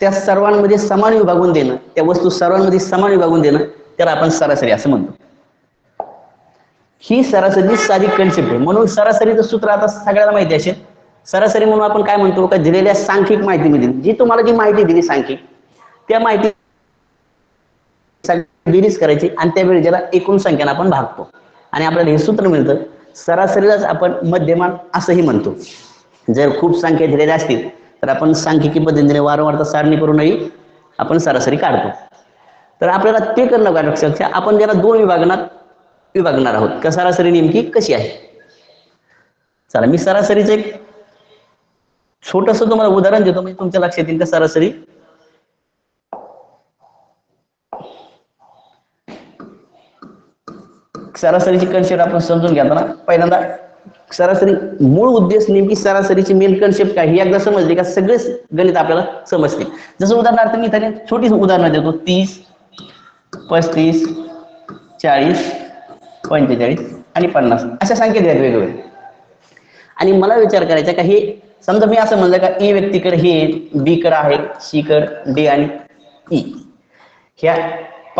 त्या सर्वांमध्ये समान विभागून देणं त्या वस्तू सर्वांमध्ये समान विभागून देणं त्याला आपण सरासरी असं म्हणतो. ही सरासरी साधी कन्सेप्ट आहे. म्हणून सरासरीचं सूत्र आता सगळ्याला माहिती असेल. सरासरी म्हणून आपण काय म्हणतो? का दिलेल्या सांख्यिक माहितीमध्ये. जी तुम्हाला जी माहिती दिली सांख्यिक त्या माहिती बेरीज करायची आणि त्यावेळी ज्याला एकूण संख्यानं आपण भागतो. आणि आपल्याला हे सूत्र मिळतं. सरासरीलाच आपण मध्यमान असंही म्हणतो. जर खूप संख्या दिलेल्या असतील तर आपण सांख्यिकी पद्धतीने वारंवार सारणी करूनही आपण सरासरी काढतो. तर आपल्याला ते करणं का लक्षात आपण त्याला दोन विभागनात विभागणार आहोत का सरासरी नेमकी कशी आहे? चला मी सरासरीचं एक छोटस तुम्हाला उदाहरण देतो. म्हणजे तुमच्या लक्षात येईल का सरासरी. सरासरीची कन्सेप्ट आपण समजून घेताना पहिल्यांदा सरासरी मूळ उद्देश नेमकी सरासरीची मेन कन्सेप्ट काय? ही एकदा समजली का? सगळेच गणित आपल्याला समजतील. जसं उदाहरणार्थ मी त्याने छोटी उदाहरणं देतो. तीस पस्तीस चाळीस पंचेचाळीस आणि पन्नास. अशा संख्या आहेत वेगवेगळे आणि मला विचार करायचा का हे समजा मी असं म्हणलं का ए व्यक्तीकडे हे बी कर आहे सी कड डी आणि ई. ह्या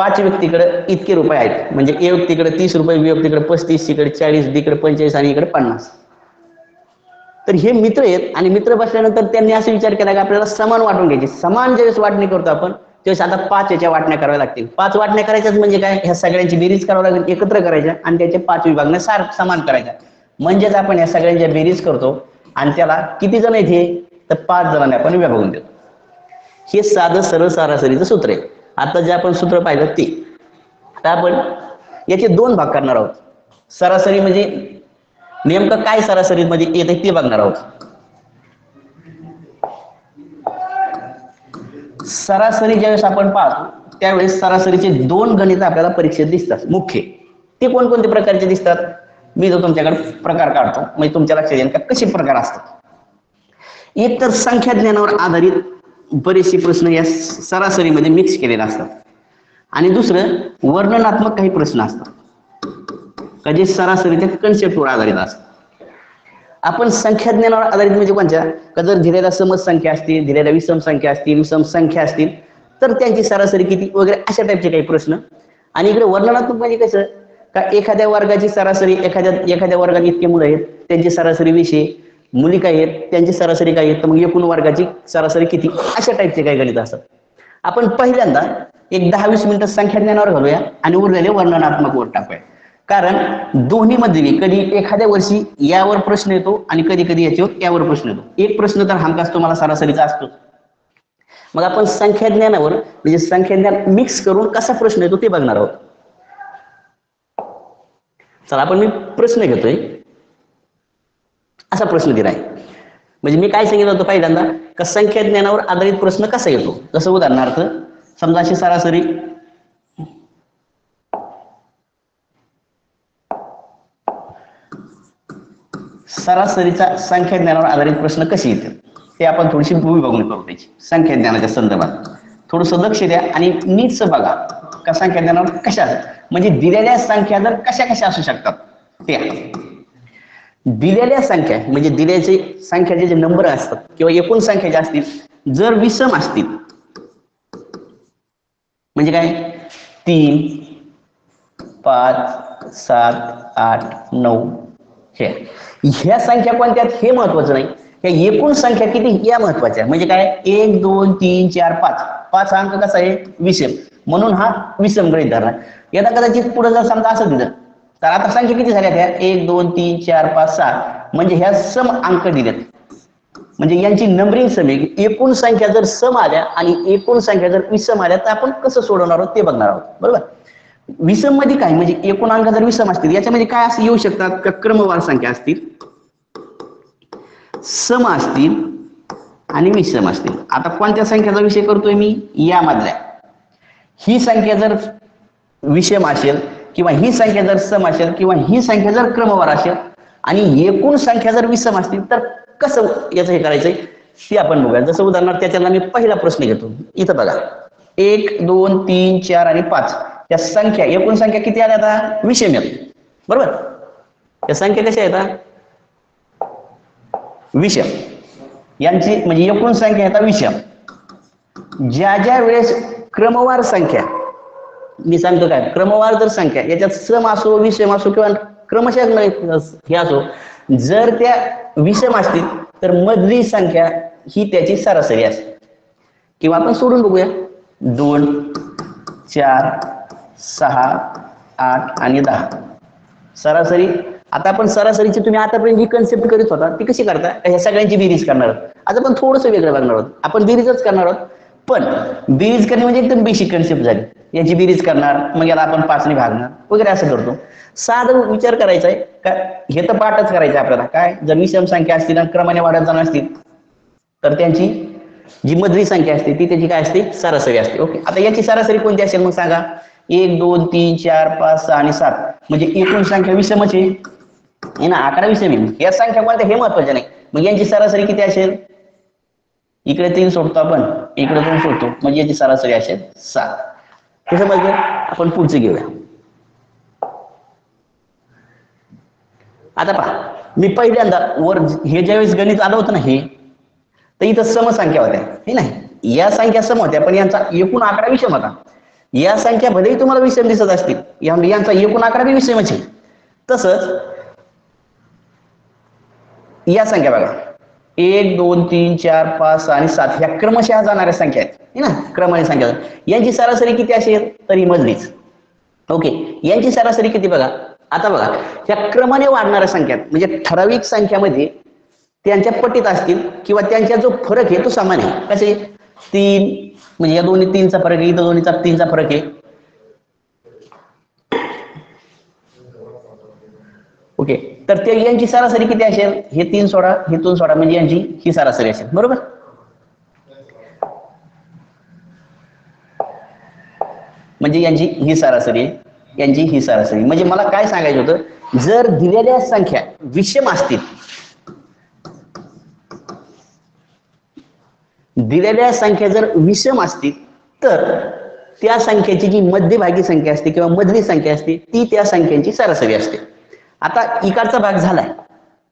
पाच व्यक्तीकडे इतके रुपये आहेत. म्हणजे ए व्यक्तीकडे तीस रुपये बी व्यक्तीकडे पस्तीस इकडे चाळीस डी पंचेचाळीस आणि इकडे पन्नास. तर हे मित्र आहेत आणि मित्र बसल्यानंतर त्यांनी असा विचार केला की आपल्याला समान वाटून घ्यायची. समान ज्यावेळेस वाटणी करतो आपण त्यावेळेस आता पाच याच्या वाटण्या कराव्या लागतील. पाच वाटण्या करायच्याच म्हणजे काय? ह्या सगळ्यांची बेरीज करावं लागेल एकत्र करायच्या आणि त्याचे पाच विभागण्या सार समान करायच्या. म्हणजेच आपण या सगळ्यांच्या बेरीज करतो आणि त्याला किती जण येते तर पाच जणांनी आपण विभागून देतो. हे साधं सरळ सरासरीचं सूत्र आहे. आता जे आपण सूत्र पाहिलं ते. आता आपण याचे दोन भाग करणार आहोत. सरासरी म्हणजे नेमकं काय सरासरी म्हणजे येत आहे ते बघणार आहोत. सरासरी ज्यावेळेस आपण पाहतो त्यावेळेस सरासरीचे दोन गणित आपल्याला परीक्षेत दिसतात मुख्य. ते कोणकोणते प्रकारचे दिसतात? मी जो तुमच्याकडे प्रकार काढतो म्हणजे तुमच्या लक्षात येईल का कसे प्रकार असतात. एक तर संख्या ज्ञानावर आधारित बरेचसे प्रश्न या सरासरीमध्ये मिक्स केलेले असतात. आणि दुसरं वर्णनात्मक काही प्रश्न असतात. का जे सरासरीच्या कन्सेप्टवर आधारित असतात. आपण संख्या ज्ञानावर आधारित म्हणजे कोणत्या? का जर दिलेल्या समज संख्या असतील दिलेल्या विषम संख्या असतील विषम संख्या असतील तर त्यांची सरासरी किती? वगैरे अशा टाईपचे काही प्रश्न. आणि इकडे वर्णनात्मक म्हणजे कसं? का एखाद्या वर्गाची सरासरी एखाद्या एखाद्या वर्गात इतके मुलं आहेत त्यांची सरासरी विषय मुली काय आहेत त्यांची सरासरी काय आहेत तर मग एकूण वर्गाची सरासरी किती? अशा टाईपचे काही गणित असतात. आपण पहिल्यांदा एक दहा वीस मिनिटं संख्या ज्ञानावर घालूया आणि उरलेले वर्णनात्मक वर टाकूया. कारण दोन्ही मध्ये कधी एखाद्या वर्षी यावर प्रश्न येतो आणि कधी कधी याच्यावर यावर प्रश्न येतो. एक प्रश्न तर हमखास तुम्हाला सरासरीचा असतो मग आपण संख्या ज्ञानावर म्हणजे संख्या ज्ञान मिक्स करून कसा प्रश्न येतो ते बघणार आहोत. चला आपण मी प्रश्न घेतोय. असा प्रश्न दिलाय. म्हणजे मी काय सांगितलं होतं पहिल्यांदा? का संख्या ज्ञानावर आधारित प्रश्न कसा येतो? जसं उदाहरणार्थ समजा अशी सरासरी सरासरीचा संख्या ज्ञानावर आधारित प्रश्न कसे येतील ते आपण थोडीशी विभागणी करू त्याची. संख्या ज्ञानाच्या संदर्भात. थोडस लक्ष द्या आणि नीटच बघा का संख्या ज्ञानावर कशा म्हणजे दिलेल्या संख्या जर कशा कशा असू शकतात. त्या दिलेल्या संख्या म्हणजे दिल्याचे संख्याचे जे नंबर असतात किंवा एकूण संख्या ज्या असतील जर विषम असतील म्हणजे काय? तीन पाच सात आठ नऊ हे. ह्या संख्या कोणत्या हे महत्वाचं नाही. ह्या एकूण संख्या किती? या महत्त्वाच्या. म्हणजे काय? एक दोन तीन चार पाच. पाच अंक कसा आहे? विषम. म्हणून हा विषम गणित धरला यदा कदाचित पुढे जर समजा असं दिलं तर आता संख्या किती झाल्या त्या एक दोन तीन चार पाच सहा. म्हणजे ह्या सम अंक दिलेत. म्हणजे यांची नंबरिंग सम एकूण संख्या जर सम आल्या आणि एकूण संख्या जर विषम आल्या तर आपण कसं सोडवणार आहोत ते बघणार आहोत. बरोबर? विषममध्ये काय? म्हणजे एकूण अंक जर विषम असतील याच्यामध्ये काय असं येऊ शकतात? का क्रमवार संख्या असतील? सम असतील आणि विषम असतील. आता कोणत्या संख्याचा विषय करतोय मी? यामधल्या. ही संख्या जर विषम असेल किंवा ही संख्या जर सम असेल किंवा ही संख्या जर क्रमवार असेल आणि एकूण संख्या जर विषम असतील तर कसं याचं हे करायचंय? ते आपण बघूया. जसं उदाहरणार्थ त्याच्याला मी पहिला प्रश्न घेतो. इथं बघा. एक दोन तीन चार आणि पाच. त्या संख्या एकूण संख्या किती आल्या आता? विषम आहेत. बरोबर? त्या संख्या कशा येतात विषम. यांची म्हणजे एकूण संख्या येतात विषम. ज्या ज्या वेळेस क्रमवार संख्या मी सांगतो काय क्रमवार जर संख्या याच्यात सम असो विषम असो किंवा क्रमशः हे असो जर त्या विषम असतील तर मधली संख्या ही त्याची सरासरी असते. किंवा आपण सोडून बघूया. दोन चार सहा आठ आणि दहा. सरासरी आता आपण सरासरीची तुम्ही आतापर्यंत जी कन्सेप्ट करीत होता ती कशी करता? ह्या सगळ्यांची बेरीज करणार आहोत. आज आपण थोडंसं वेगळं बघणार आहोत. आपण बेरीजच करणार आहोत. पण बेरीज करणे म्हणजे एकदम बेसिक कन्सेप्ट झाली. याची बेरीज करणार मग याला आपण पाचने भागणार वगैरे असं करतो. साधं विचार करायचा आहे. का हे तर पाठच करायचं आपल्याला. काय? जर विषम संख्या असतील आणि क्रमाने वाढत जाणार असतील तर त्यांची जी मधली संख्या असते ती त्याची काय असते? सरासरी असते. ओके? आता याची सरासरी कोणती असेल मग सांगा? एक दोन तीन चार पाच सहा आणि सात. म्हणजे एकूण संख्या विषमच आहे ना अकरा विषम आहे या संख्या कोणत्या हे महत्त्वाचे नाही. मग यांची सरासरी किती असेल? इकडे तीन सोडतो आपण इकडे दोन सोडतो. म्हणजे याची सरासरी असेल सात. हे समजलं? आपण पुढचे घेऊया. आता पहा मी पहिल्यांदा वर हे ज्यावेळेस गणित आलं होतं ना हे तर इथं समसंख्या होत्या. हे नाही या संख्या सम होत्या पण यांचा एकूण आकडा विषम होता. या संख्या भलेही तुम्हाला विषम दिसत असतील. या- म्हणजे यांचा एकूण आकडा बी विषमच आहे. तसंच या संख्या बघा. एक दोन तीन चार पाच आणि सात ह्या क्रमशः जाणाऱ्या संख्या आहेत. ना? क्रमाने संख्या यांची सरासरी किती असेल? तरी मधलीच ओके यांची सरासरी किती बघा? आता बघा. ह्या क्रमाने वाढणाऱ्या संख्या आहेत. म्हणजे ठराविक संख्यामध्ये त्यांच्या पटीत असतील किंवा त्यांच्या जो फरक आहे तो समान आहे. कसे? तीन म्हणजे या दोन्ही तीनचा फरक आहे इथं दोन्हीचा तीनचा फरक आहे. ओके तर ते यांची सरासरी किती असेल? हे तीन सोडा हे दोन सोडा म्हणजे यांची ही सरासरी असेल. बरोबर? म्हणजे यांची ही सरासरी आहे. यांची ही सरासरी. म्हणजे मला काय सांगायचं होतं? जर दिलेल्या संख्या विषम असतील दिलेल्या संख्या जर विषम असतील तर त्या संख्येची जी मध्यभागी संख्या असते किंवा मधली संख्या असते ती त्या संख्यांची सरासरी असते. आता इकडचा भाग झालाय.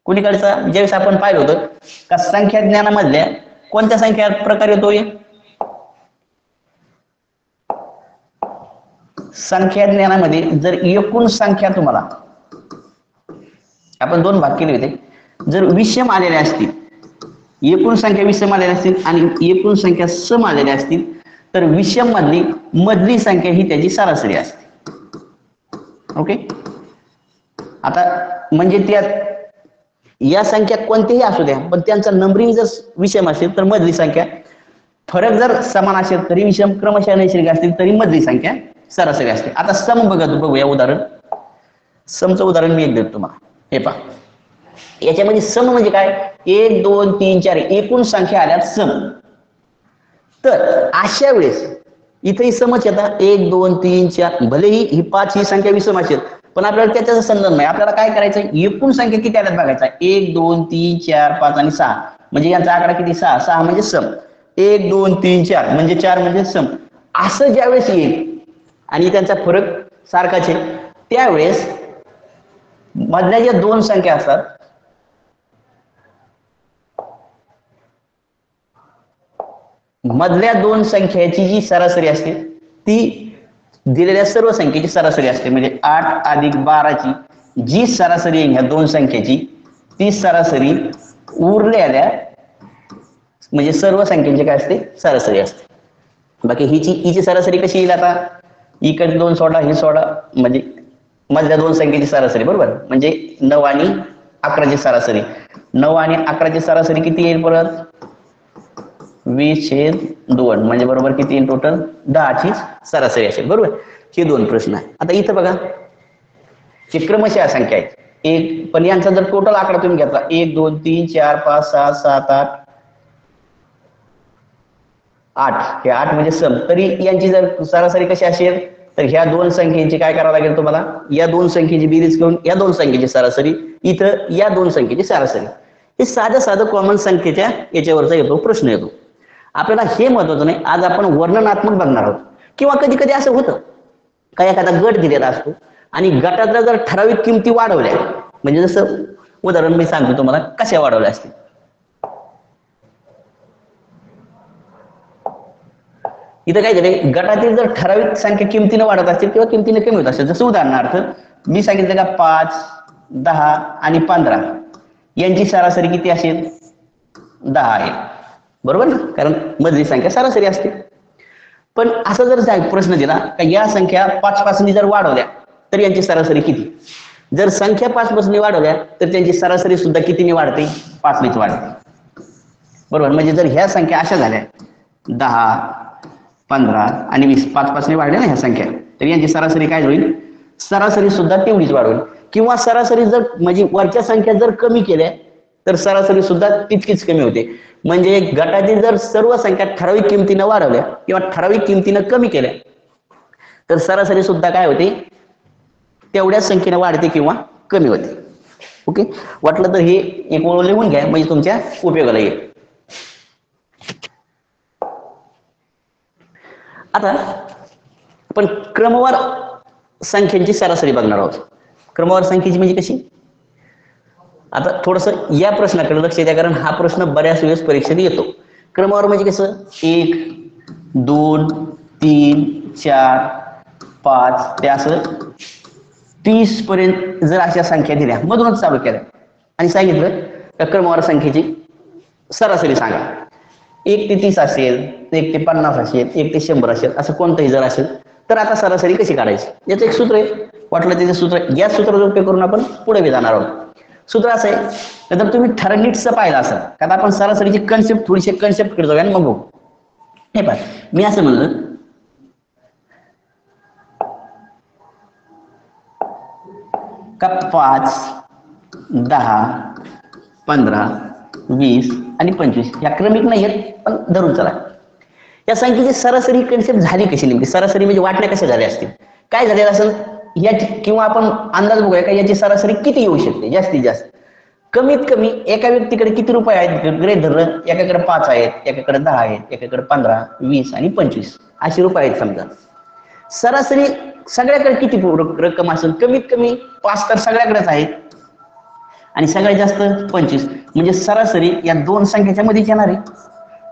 कुणीकडचा? ज्यावेळेस आपण पाहिलं होतं का संख्या ज्ञानामधल्या कोणत्या संख्या प्रकार येतो संख्या ज्ञानामध्ये जर एकूण संख्या तुम्हाला आपण दोन भाग केले होते. जर विषम आलेले असतील एकूण संख्या विषम आलेल्या असतील आणि एकूण संख्या सम आलेल्या असतील तर विषम मधली मधली संख्या ही त्याची सरासरी असते. ओके? आता म्हणजे त्या या संख्या कोणत्याही असू द्या पण त्यांचा नंबरिंग जर विषम असेल तर मधली संख्या. फरक जर समान असेल तरी विषम क्रमशः नैसर्गिक असतील तरी मधली संख्या सरासरी असते. आता सम बघा तू बघूया उदाहरण. समचं उदाहरण मी एक देतो तुम्हाला. हे पहा. याच्यामध्ये सम म्हणजे काय? एक दोन तीन चार एकूण संख्या आल्यात सम तर अशा वेळेस इथेही समच येतात एक दोन तीन चार भलेही ही पाच ही संख्या विषम असेल पण आपल्याला त्याचा संदर्भ नाही. आपल्याला काय करायचं एकूण संख्या किती आल्यात बघायचा एक दोन तीन चार पाच आणि सहा. म्हणजे यांचा आकडा किती? सहा. सहा म्हणजे सम. एक दोन तीन चार. म्हणजे चार म्हणजे सम. असं ज्यावेळेस येईल आणि त्यांचा फरक सारखाच आहे त्यावेळेस मधल्या ज्या दोन संख्या असतात मधल्या दोन संख्याची जी सरासरी असते ती दिलेल्या सर्व संख्येची सरासरी असते. म्हणजे आठ अधिक बाराची जी सरासरी आहे ह्या दोन संख्येची ती सरासरी उरलेल्या म्हणजे सर्व संख्येची काय असते? सरासरी असते. बाकी हिची हिची सरासरी कशी येईल आता? इकडे दोन सोडा ही सोडा. म्हणजे मधल्या दोन संख्येची सरासरी बरोबर? म्हणजे नऊ आणि अकराची सरासरी. नऊ आणि अकराची सरासरी किती येईल परत? वीस छेद दोन. म्हणजे बरोबर किती येईल टोटल दहाची सरासरी असेल. बरोबर? हे दोन प्रश्न आहे. आता इथं बघा. हे क्रमशः संख्या आहेत. एक पण यांचा जर टोटल आकडा तुम्ही घेतला. एक दोन तीन चार पाच सहा सात आठ. आठ. हे आठ म्हणजे सम. तरी यांची जर सरासरी कशी असेल? तर ह्या दोन संख्येची काय करावं लागेल तुम्हाला? या दोन संख्येची बेरीज करून या दोन संख्येची सरासरी इथं या दोन संख्येची सरासरी. हे साध्या साधं कॉमन संख्येच्या याच्यावरचा येतो प्रश्न येतो. आपल्याला हे महत्वाचं नाही. आज आपण वर्णनात्मक बघणार आहोत. किंवा कधी कधी असं होतं काय एखादा गट दिलेला असतो आणि गटातल्या जर ठराविक किमती वाढवल्या म्हणजे जसं उदाहरण मी सांगतो तुम्हाला कशा वाढवल्या असतील? इथं काय झालंय गटातील जर ठराविक संख्या किमतीनं वाढत असतील किंवा किमतीने कमी होत असेल जसं उदाहरणार्थ मी सांगितलं का पाच दहा आणि पंधरा यांची सरासरी किती असेल? दहा आहे. बरोबर ना? कारण मधली संख्या सरासरी असते. पण असं जर प्रश्न दिला का या संख्या पाच पासून जर वाढवल्या तर यांची सरासरी किती? जर संख्या पाच पासून वाढवल्या तर त्यांची सरासरी सुद्धा कितीने वाढते? पाचनीच वाढते. बरोबर? म्हणजे जर ह्या संख्या अशा झाल्या दहा पंधरा आणि वीस पाच पाचने वाढल्या ना ह्या संख्या तर यांची सरासरी काय होईल? सरासरी सुद्धा तेवढीच वाढवेल. किंवा सरासरी जर म्हणजे वरच्या संख्या जर कमी केल्या तर सरासरी सुद्धा तितकीच कमी होते. म्हणजे गटातील जर सर्व संख्या ठराविक किमतीनं वाढवल्या किंवा ठराविक किमतीनं कमी केल्या तर सरासरी सुद्धा काय होते? तेवढ्याच संख्येने वाढते किंवा कमी होते. ओके? वाटलं तर हे एक ओळ लिहून घ्या म्हणजे तुमच्या उपयोगाला येईल. आता आपण क्रमवार संख्यांची सरासरी बघणार आहोत. क्रमवार संख्येची म्हणजे कशी? आता थोडस या प्रश्नाकडे लक्ष द्या कारण हा प्रश्न बऱ्याच वेळेस परीक्षेत येतो. क्रमवार म्हणजे कसं? एक दोन तीन चार पाच ते असं तीस पर्यंत जर अशा संख्या दिल्या मधूनच चालू केल्या. आणि सांगितलं का क्रमवार संख्येची सरासरी सांगा. एक ते तीस असेल एक ते पन्नास असेल एक ते शंभर असेल असं कोणतंही जर असेल तर आता सरासरी कशी काढायची? याचं एक सूत्र आहे. वाटलं त्याचं सूत्र याच सूत्राचा उपयोग करून आपण पुढे जाणार आहोत. सूत्र असं आहे तर तुम्ही ठरव पाहिलं असं कारण आपण सरासरीची कन्सेप्ट थोडीशी कन्सेप्ट करतो आणि मग बघू. हे पाय मी असं म्हणलं. का पाच दहा पंधरा वीस आणि पंचवीस. या क्रमिक नाही आहेत पण धरून चला. या संख्येची सरासरी कन्सेप्ट झाली कशी नेमकी? सरासरी म्हणजे वाटण्या कशा झाल्या असतील? काय झालेलं असेल? याची किंवा आपण अंदाज बघूया का याची सरासरी किती येऊ शकते? जास्तीत जास्त. कमीत कमी एका व्यक्तीकडे किती रुपये आहेत? ग्रेट धरलं एकाकडे पाच आहेत एकाकडे दहा आहेत एकाकडे पंधरा वीस आणि पंचवीस. अशी रुपये आहेत समजा. सरासरी सगळ्याकडे किती रक्कम असेल? कमीत कमी पाच तर सगळ्याकडेच आहेत. आणि सगळ्यात जास्त पंचवीस. म्हणजे सरासरी या दोन संख्येच्या मध्ये येणार आहे.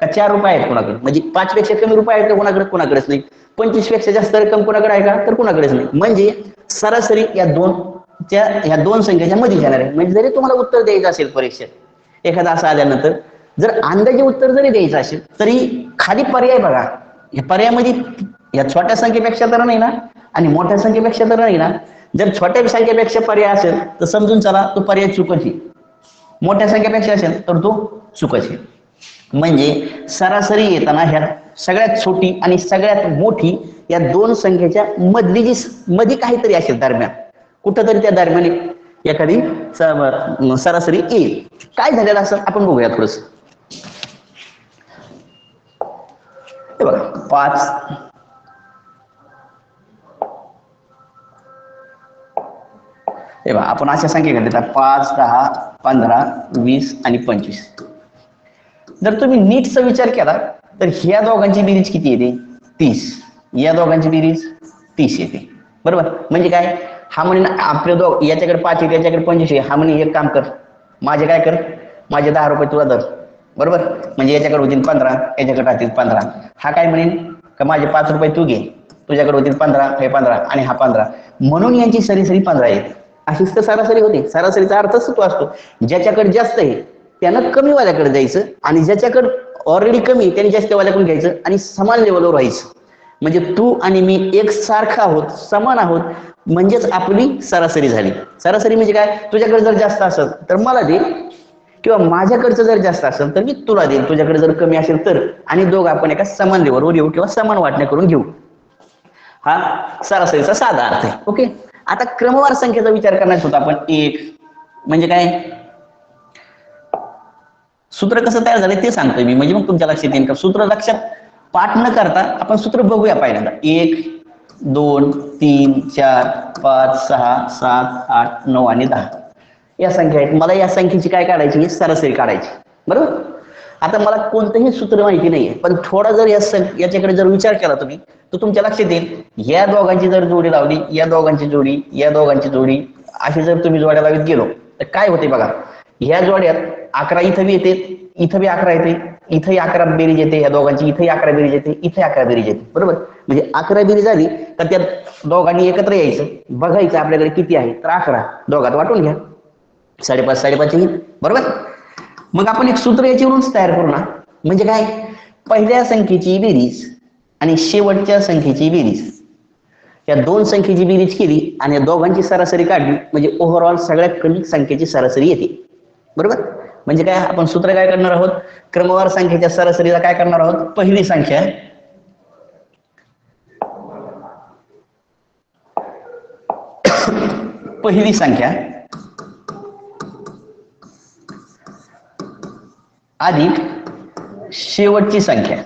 का चार रुपये आहेत कोणाकडे? म्हणजे पाच पेक्षा कमी रुपये आहेत का कोणाकडे? कोणाकडेच नाही. पंचवीसपेक्षा जास्त रक्कम कोणाकडे आहे का? तर कोणाकडेच नाही. म्हणजे सरासरी या दोन त्या ह्या दोन संख्येच्या मध्ये येणार आहे. म्हणजे जरी तुम्हाला उत्तर द्यायचं असेल परीक्षेत एखादा असं आल्यानंतर जर अंदाजे उत्तर जरी द्यायचं असेल तरी खाली पर्याय बघा. या पर्यायामध्ये या छोट्या संख्येपेक्षा तर नाही ना? आणि मोठ्या संख्येपेक्षा तर नाही ना? जर छोट्या संख्येपेक्षा पर्याय असेल तर समजून चला तो पर्याय चुकायची मोठ्या संख्येपेक्षा असेल तर तो चुकायची म्हणजे सरासरी येताना ह्या सगळ्यात छोटी आणि सगळ्यात मोठी या दोन संख्येच्या मधली जी मध्ये काहीतरी असेल दरम्यान कुठंतरी त्या दरम्यान एखादी सरासरी येईल. काय झालेलं असं आपण बघूया थोडस. हे बघा पाच. हे बघा आपण अशा संख्या घेतल्या पाच दहा पंधरा वीस आणि पंचवीस. जर तुम्ही नीटचा विचार केला तर ह्या दोघांची बेरीज किती येते? तीस. या दोघांची बेरीज तीस येते. बरोबर? म्हणजे काय? हा म्हणे आपले दोघ याच्याकडे पाच येते याच्याकडे पंचवीस हा म्हणे एक काम कर. माझे काय कर? माझे दहा रुपये तुला दर. बरोबर? म्हणजे याच्याकडे होतील पंधरा याच्याकडे राहतील पंधरा. हा काय म्हणेन? का माझे पाच रुपये तू घे. तुझ्याकडे होतील पंधरा हे पंधरा आणि हा पंधरा. म्हणून यांची सरासरी पंधरा येते. अशीच तर सरासरी होते. सरासरीचा अर्थच तो असतो. ज्याच्याकडे जास्त आहे त्यानं कमी वाल्याकडे जायचं आणि ज्याच्याकडे ऑलरेडी कमी त्याने जास्त वाल्याकडून घ्यायचं? आणि समान लेवलवर राहायचं. म्हणजे तू आणि मी एक सारखा आहोत समान आहोत म्हणजेच आपली सरासरी झाली. सरासरी म्हणजे काय? तुझ्याकडे जर जास्त असेल तर मला दे. किंवा माझ्याकडचं जर जास्त असेल तर मी तुला देईन. तुझ्याकडे जर कमी असेल तर. आणि दोघं आपण एका समान लेवलवर येऊ किंवा समान वाटण्या करून घेऊ. हा सरासरीचा साधा अर्थ आहे. ओके? आता क्रमवार संख्येचा विचार करणार होता आपण. एक म्हणजे काय? सूत्र कसं तयार झालं ते सांगतोय मी. म्हणजे मग तुमच्या लक्षात येईल का? सूत्र लक्षात? पाठ न करता आपण सूत्र बघूया पहिल्यांदा. एक दोन तीन चार पाच सहा सात आठ नऊ आणि दहा. या संख्या आहेत. मला या संख्येची काय काढायची? ही सरासरी काढायची. बरोबर? आता मला कोणतंही सूत्र माहिती नाहीये. पण थोडा जर या सं- याच्याकडे जर विचार केला तुम्ही तर तुमच्या लक्षात येईल. या दोघांची जर जोडी लावली या दोघांची जोडी या दोघांची जोडी अशी जर तुम्ही जोड्या लावित गेलो तर काय होते बघा? ह्या जोड्यात अकरा इथं बी येते इथं बी अकरा येते. इथे अकरा बेरीज येते या दोघांची इथे अकरा बेरीज येते इथे अकरा बेरीज येते. बरोबर? म्हणजे अकरा बेरीज झाली तर त्या दोघांनी एकत्र यायचं. बघायचं आपल्याकडे किती आहे. तर अकरा. दोघात वाटून घ्या. साडेपाच साडेपाच येईल. बरोबर? मग आपण एक सूत्र याच्यावरूनच तयार करू ना. म्हणजे काय? पहिल्या संख्येची बेरीज आणि शेवटच्या संख्येची बेरीज. या दोन संख्येची बेरीज केली आणि या दोघांची सरासरी काढली. म्हणजे ओव्हरऑल सगळ्या कमी संख्येची सरासरी येते. बरोबर? म्हणजे काय आपण सूत्र काय करणार आहोत? क्रमवार संख्येच्या सरासरीला काय करणार आहोत? पहिली संख्या. पहिली संख्या. अधिक शेवटची संख्या.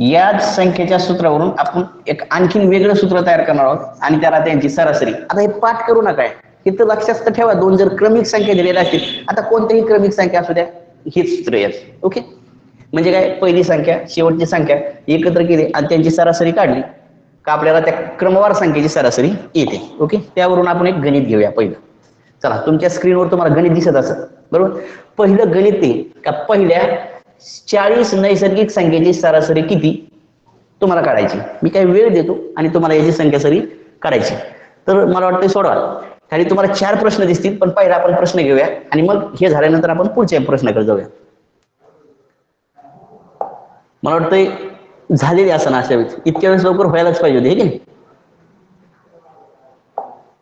याच संख्येच्या सूत्रावरून आपण एक आणखीन वेगळं सूत्र तयार करणार आहोत आणि त्याला त्यांची सरासरी. आता हे पाठ करू नका. तिथं लक्षात ठेवा. दोन जर क्रमिक संख्या दिलेल्या असतील आता कोणतीही क्रमिक संख्या असू द्या हीच सूत्र ओके? म्हणजे काय? पहिली संख्या शेवटची संख्या एकत्र केली आणि त्यांची सरासरी काढली का आपल्याला त्या क्रमवार संख्येची सरासरी येते. ओके? त्यावरून आपण एक गणित घेऊया पहिलं. चला तुमच्या स्क्रीनवर तुम्हाला गणित दिसत असत बरोबर? पहिलं गणित ते का पहिल्या चाळीस नैसर्गिक संख्येची सरासरी किती? तुम्हाला काढायची. मी काही वेळ देतो आणि तुम्हाला याची संख्या सरी काढायची. तर मला वाटतं सोडवा. खाली तुम्हाला चार प्रश्न दिसतील पण पहिला आपण प्रश्न घेऊया. आणि मग हे झाल्यानंतर आपण पुढच्या प्रश्नाकडे जाऊया. मला वाटतंय झालेली असं ना अशा वेळेस इतक्या वेळेस लवकर व्हायलाच पाहिजे होते हे की नाही?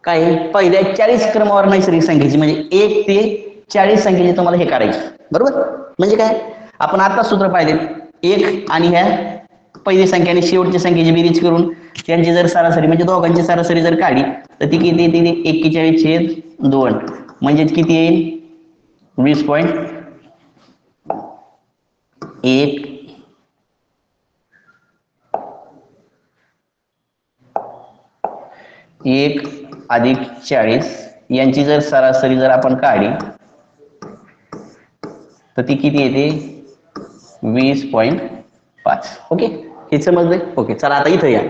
काय? पहिल्या चाळीस क्रमावर नैसर्गिक संख्येची म्हणजे एक ते चाळीस संख्येची तुम्हाला हे काढायची बरोबर? म्हणजे काय? आपण आता सूत्र पाहिले एक आणि ह्या पहिली संख्या आणि शेवटची संख्येची बेरीज करून त्यांची जर सरासरी म्हणजे दोघांची सरासरी जर काढली तर ती किती येते? एक्केचाळीस छेद दोन. म्हणजे किती येईल? वीस पॉईंट एक. एक अधिक चाळीस. यांची जर सरासरी जर आपण काढली तर ती किती येते? वीस पॉईंट पाच. ओके? हे समजलंय? ओके चला आता इथं या.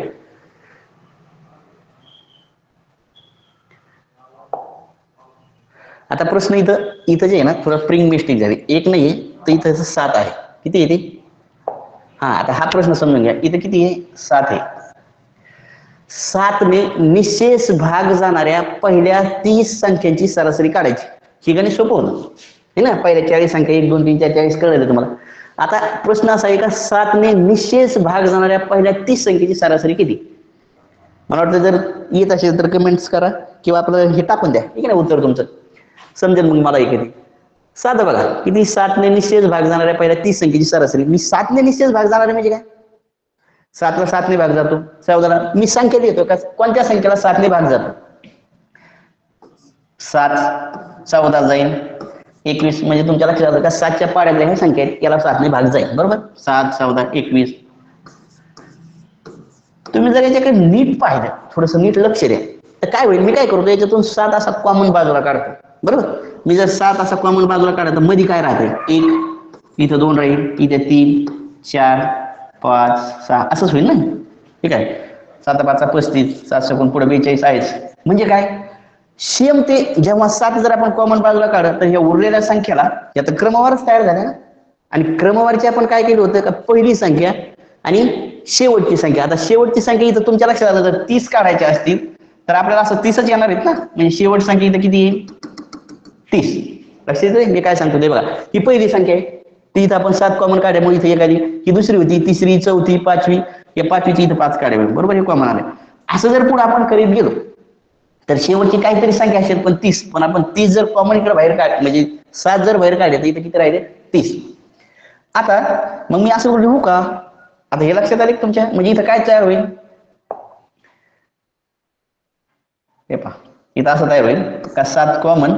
आता प्रश्न इथं इथं जे आहे ना थोडं प्रिंग मिस्टेक झाली. एक नाहीये तर इथं सात आहे. किती येते हा आता हा प्रश्न समजून घ्या. इथं किती आहे? सात आहे. सातने निशेष भाग जाणाऱ्या पहिल्या तीस संख्यांची सरासरी काढायची. ही गणित सोपं होतं. हे ना पहिल्या चाळीस संख्या एक दोन तीन चार चाळीस कळलं तुम्हाला. आता प्रश्न असा आहे का सातने निशेष भाग जाणाऱ्या पहिल्या तीस संख्येची सरासरी किती? मला वाटतं जर येत असेल तर कमेंट्स करा किंवा आपलं हे टाकून द्या. ठीक आहे ना उत्तर तुमचं. समजेल मग मला किती सात बघा किती सातने निशेष भाग जाणाऱ्या पहिल्या तीस संख्येची सरासरी. मी सातने निशेष भाग जाणारे म्हणजे काय? सातला सातने भाग जातो. चौदाला मी संख्या देतो का? कोणत्या संख्येला सातने भाग जातो? सात चौदा जाईल एकवीस म्हणजे तुमच्या लक्षात आलं का? सातच्या पाड्यातल्या ह्या संख्या आहेत याला सातने भाग जाईल बरोबर? सात चौदा एकवीस. तुम्ही जर याच्याकडे नीट पाहिलं थोडस नीट लक्ष द्या. तर काय होईल? मी काय करतो? याच्यातून सात असा कॉमन बाजूला काढतो. बरोबर? मी जर सात असा कॉमन बाजूला काढा तर मध्ये काय राहते? एक इथं दोन राहील इथे तीन चार पाच सहा असंच होईल ना? ठीक आहे? सात पाच पस्तीस सात सेकंड पुढे बेचाळीस आहेच म्हणजे काय? सेम ते जेव्हा सात जर आपण कॉमन बाजूला काढलं तर ह्या उरलेल्या संख्याला या तर क्रमवारच तयार झाल्या ना? आणि क्रमवारची आपण काय केलं होतं? का पहिली संख्या आणि शेवटची संख्या. आता शेवटची संख्या इथं तुमच्या लक्षात आलं जर तीस काढायच्या असतील तर आपल्याला असं तीसच येणार आहेत ना? म्हणजे शेवट संख्या इथं किती येईल? तीस. लक्षात येते मी काय सांगतो ते बघा. ही पहिली संख्या आहे. ती इथं आपण सात कॉमन काढ्यामुळे इथे एखादी ही दुसरी होती. तिसरी चौथी पाचवी. या पाचवीची इथं पाच काढ्या बरोबर हे कॉमन आले असं जर पुढे आपण करीत गेलो तर शेवटची काहीतरी संख्या असेल पण तीस. पण आपण तीस जर कॉमन इकडे बाहेर काढ म्हणजे सात जर बाहेर काढले तर इथे किती राहिले? तीस. आता मग मी असं लिहू हो का? आता हे लक्षात आले तुमच्या? म्हणजे इथं काय तयार होईल? हे पहा. इथं असं तयार होईल का सात कॉमन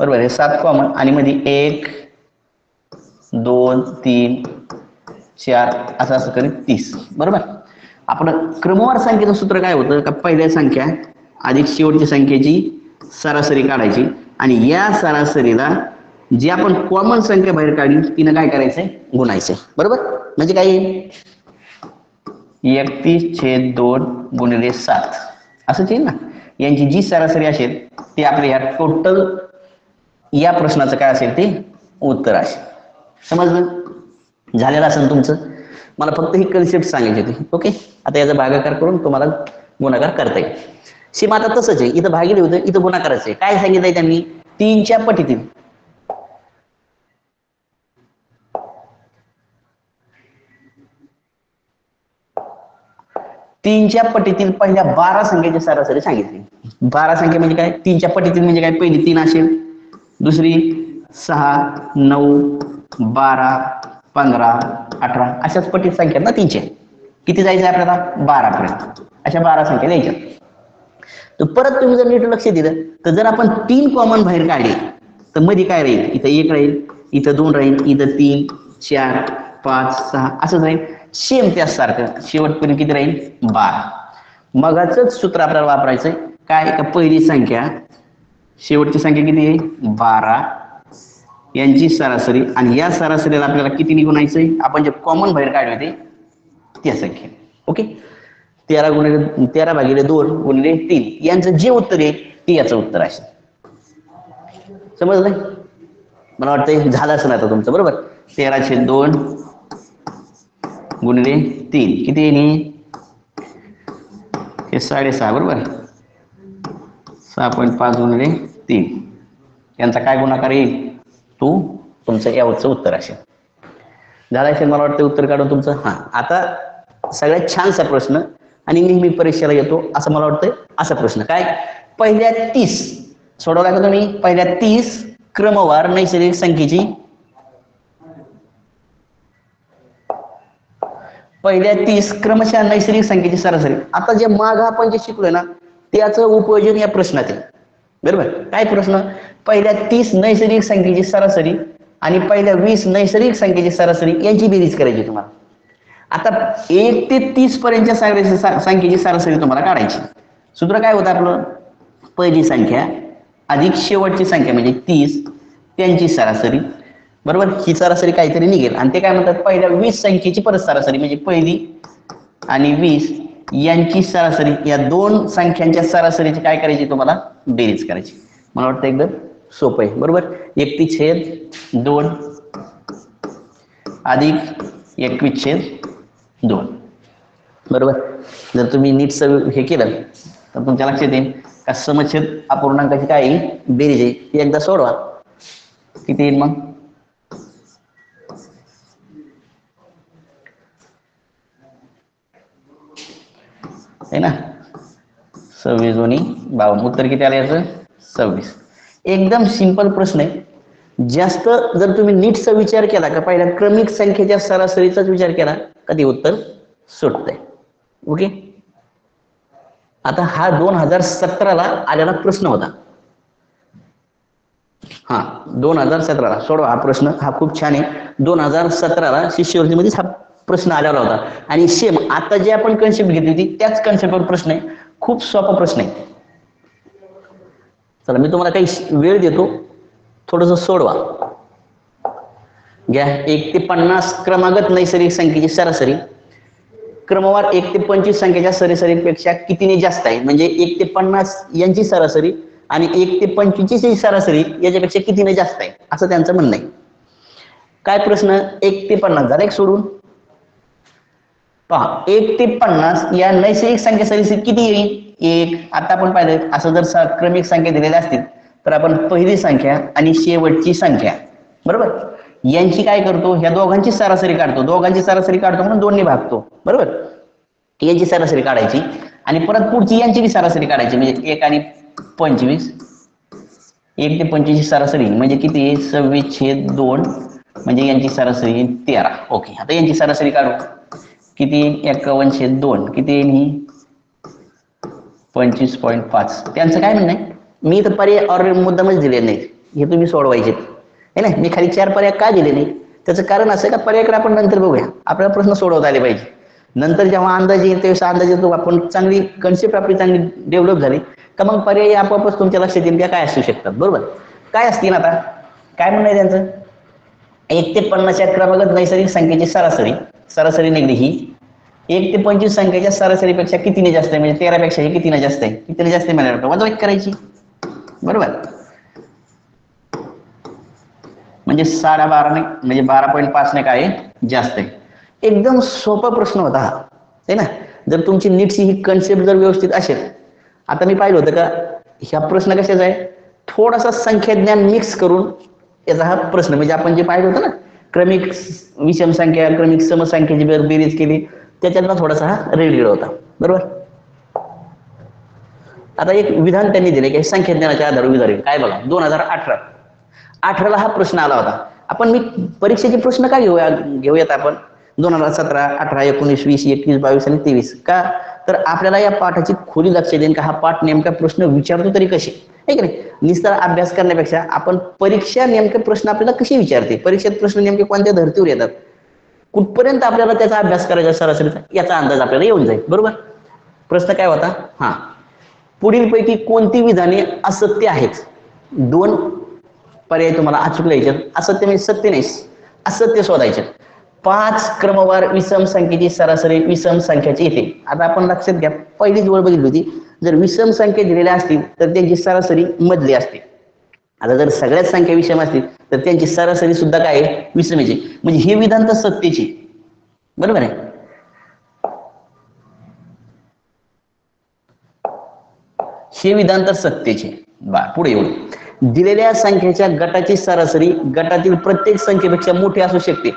बरोबर आहे सात कॉमन आणि मध्ये एक दोन तीन चार असं असं करीत तीस. बरोबर? आपण क्रमवार संख्येचं सूत्र काय होतं? का पहिल्या संख्या अधिक शेवटच्या संख्येची सरासरी काढायची. आणि या सरासरीला जी आपण कॉमन संख्या बाहेर काढली तिनं काय करायचंय? गुणायचंय. बरोबर? म्हणजे काय? एकतीस छेद दोन गुणिले सात. असंच येईल ना? यांची जी सरासरी असेल ती आपल्या ह्या टोटल या प्रश्नाचं काय असेल ते उत्तर असेल समजलं? झालेलं असेल तुमचं? मला फक्त ही कन्सेप्ट सांगायची होती. ओके आता याचा भागाकार करून तुम्हाला गुणाकार करता येईल. सीमा आता तसंच आहे. इथं भागिले होतं इथं गुणाकाराचं आहे. काय सांगितलंय त्यांनी? तीनच्या पटीतील. तीनच्या पटीतील पहिल्या बारा संख्येची सरासरी सांगितली. बारा संख्या म्हणजे काय? तीनच्या पटीतील म्हणजे काय? पहिली तीन असेल. दुसरी सहा नऊ बारा पंधरा अठरा अशाच पटीत संख्या ना तीनशे. किती जायचं आहे आपल्याला? बारा पर्यंत अशा बारा संख्या द्यायच्या. तर परत तुम्ही जर नीट लक्ष दिलं तर जर आपण तीन कॉमन बाहेर काढले तर मध्ये काय राहील? इथं एक राहील इथं दोन राहील इथं तीन चार पाच सहा असंच राहील. सेम त्याच सारखं. शेवटपर्यंत किती राहील? बारा. मगाच सूत्र आपल्याला वापरायचंय. काय? का पहिली संख्या शेवटची संख्या किती आहे बारा. यांची सरासरी आणि या सरासरीला आपल्याला किती निघून आपण जे कॉमन बाहेर काढले ते त्या संख्या ओके तेरा गुणिले तेरा भागिले दोन गुणिले तीन. यांचं जे उत्तर येईल ते याचं उत्तर असेल समजलंय? मला वाटतं झालं असेल आता तुमचं बरोबर? तेराशे दोन गुणिले तीन. किती येईल हे साडेसहा बरोबर? सहा पॉईंट पाच गुणिले तीन यांचा काय गुणाकार येईल? तू तुमचं यावरचं उत्तर असेल. झालं असेल मला वाटतं उत्तर काढून तुमचं? हा. आता सगळ्यात छानसा प्रश्न आणि नेहमी परीक्षेला येतो असं मला वाटतं असा प्रश्न. काय? पहिल्या तीस. सोडवला का तुम्ही? पहिल्या तीस क्रमवार नैसर्गिक संख्येची. पहिल्या तीस क्रमशः नैसर्गिक संख्येची सरासरी. आता जे माग आपण जे शिकलोय ना त्याचं उपयोजन या प्रश्नात आहे. बरोबर? काय प्रश्न? पहिल्या तीस नैसर्गिक संख्येची सरासरी आणि पहिल्या वीस नैसर्गिक संख्येची सरासरी यांची बेरीज करायची तुम्हाला. आता एक ते तीस पर्यंतच्या संख्येची सरासरी तुम्हाला काढायची सूत्र काय होतं आपलं? पहिली संख्या अधिक शेवटची संख्या म्हणजे तीस त्यांची सरासरी. बरोबर? ही सरासरी काहीतरी निघेल. आणि ते काय म्हणतात? पहिल्या वीस संख्येची परत सरासरी म्हणजे पहिली आणि वीस यांची सरासरी या दोन संख्यांच्या सरासरीची काय करायची तुम्हाला? बेरीज करायची. मला वाटतं एकदम सोपं आहे. बरोबर? एकतीस छेद दोन. अधिक एकवीस छेद दोन. बरोबर? जर तुम्ही नीट सव हे केलं तर तुमच्या लक्षात येईल का समच्छेद अपूर्णांकाची काय येईल? बेरीज आहे एकदा सोडवा. किती येईल मग? आहे ना? सव्वीस दोन्ही बावन्न. उत्तर किती आलं याचं? सव्वीस. एकदम सिंपल प्रश्न आहे. जास्त जर तुम्ही नीटचा विचार केला का पहिल्या क्रमिक संख्येच्या सरासरीचाच विचार केला कधी उत्तर सुटतंय. ओके आता हा दोन हजार सतराला आलेला प्रश्न होता. हा दोन हजार सतराला. सोडवा हा प्रश्न. हा खूप छान आहे. दोन हजार सतराला शिष्यवृत्तीमध्येच हा प्रश्न आलेला होता. आणि सेम आता जे आपण कन्सेप्ट घेतली होती त्याच कन्सेप्टवर प्रश्न आहे. खूप सोपा प्रश्न आहे. चला मी तुम्हाला काही वेळ देतो. थोडस सोडवा. घ्या. एक ते पन्नास क्रमागत नैसर्गिक संख्येची सरासरी. क्रमवार एक ते पंचवीस संख्येच्या सरासरीपेक्षा कितीने जास्त आहे? म्हणजे एक ते पन्नास यांची सरासरी आणि एक ते पंचवीसची सरासरी याच्यापेक्षा कितीने जास्त आहे? असं त्यांचं म्हणणं आहे. काय प्रश्न? एक ते पन्नास. झाला एक सोडून. पहा एक ते पन्नास या नैसर्गिक संख्या सरासरी किती येईल? एक. आता आपण पाहिलं असं जर क्रमिक संख्या दिलेल्या असतील तर आपण पहिली संख्या आणि शेवटची संख्या. बरोबर? यांची काय करतो? ह्या दोघांची सरासरी काढतो. दोघांची सरासरी काढतो म्हणून दोन्ही भागतो. बरोबर? यांची सरासरी काढायची आणि परत पुढची यांची बी सरासरी काढायची. म्हणजे एक आणि पंचवीस. एक ते पंचवीस सरासरी म्हणजे किती? सव्वीस छेद दोन म्हणजे यांची सरासरी तेरा. ओके. आता यांची सरासरी काढू. किती येईल छेद दोन. किती येईल ही? पंचवीस पॉईंट पाच. त्यांचं काय म्हणणं आहे? मी तर पर्याय ऑलरेडी मुद्दामच दिले नाहीत. हे तुम्ही सोडवायचे आहे ना मी खाली चार पर्याय का दिले नाही त्याचं कारण असं का? पर्यायकडे आपण नंतर बघूया. आपल्याला प्रश्न सोडवता आले पाहिजे. नंतर जेव्हा अंदाज येईल त्यावेळेस अंदाज येतो आपण चांगली कन्सेप्ट आपली चांगली डेव्हलप झाली का मग पर्याय आपोआपच तुमच्या लक्षात येईल त्या काय असू शकतात. बरोबर? काय असतील आता? काय म्हणणं आहे त्यांचं? एक ते पन्नासच्या क्रमागत नैसर्गिक संख्येची सरासरी. सरासरी निघली ही एक ते पंचवीस संख्येच्या सरासरीपेक्षा कितीने जास्त आहे? म्हणजे तेरापेक्षा हे कितीने जास्त आहे? कितीने जास्त आहे म्हणाल वजा करायची. बरोबर? म्हणजे साडा बाराने म्हणजे बारा पॉईंट पाच ने काय आहे? जास्त आहे. एकदम सोपा प्रश्न होता हा. आहे ना? जर तुमची नीटची ही कन्सेप्ट जर व्यवस्थित असेल आता मी पाहिलं होतं का ह्या प्रश्न कशाचा आहे? थोडासा संख्या ज्ञान मिक्स करून याचा हा प्रश्न. म्हणजे आपण जे पाहिलं होतं ना क्रमिक विषम संख्या क्रमिक समसंख्येची बेरीज केली त्याच्यातला थोडासा हा रेडिओ होता. बरोबर? आता एक विधान त्यांनी दिले की संख्याज्ञानाच्या ज्ञानाच्या विधान काय बघा दोन हजार अठरा. अठराला हा प्रश्न आला होता. आपण मी परीक्षेचे प्रश्न का घेऊया घेऊयात आपण? दोन हजार सतरा अठरा एकोणीस वीस एकवीस बावीस आणि तेवीस. का? तर आपल्याला या पाठाची खोली लक्ष देईन का हा पाठ नेमका प्रश्न विचारतो तरी कसे? आहे की नाही? निस्तार अभ्यास करण्यापेक्षा आपण परीक्षा नेमके प्रश्न आपल्याला कसे विचारते? परीक्षेत प्रश्न नेमके कोणत्या धर्तीवर येतात? कुठपर्यंत आपल्याला त्याचा अभ्यास करायचा सरासरीचा याचा अंदाज आपल्याला येऊन जाईल. बरोबर? प्रश्न काय होता? हा. पुढीलपैकी कोणती विधाने असत्य आहेत? दोन पर्याय तुम्हाला अचूक लिहायचे असत्य म्हणजे सत्य नाही. असत्य शोधायचे. पाच क्रमवार विषम संख्येची सरासरी विषम संख्याची येते. आता आपण लक्षात घ्या. पहिलीच वेळ बघितली होती. जर विषम संख्या दिलेल्या असतील तर त्यांची सरासरी मधली असते. आता जर सगळ्याच संख्या विषम असतील तर त्यांची सरासरी सुद्धा काय आहे? म्हणजे हे विधान तर सत्तेची. बरोबर आहे? हे विधान तर सत्तेचे. बा पुढे येऊ दिलेल्या संख्येच्या गटाची सरासरी गटातील प्रत्येक संख्येपेक्षा मोठी असू शकते.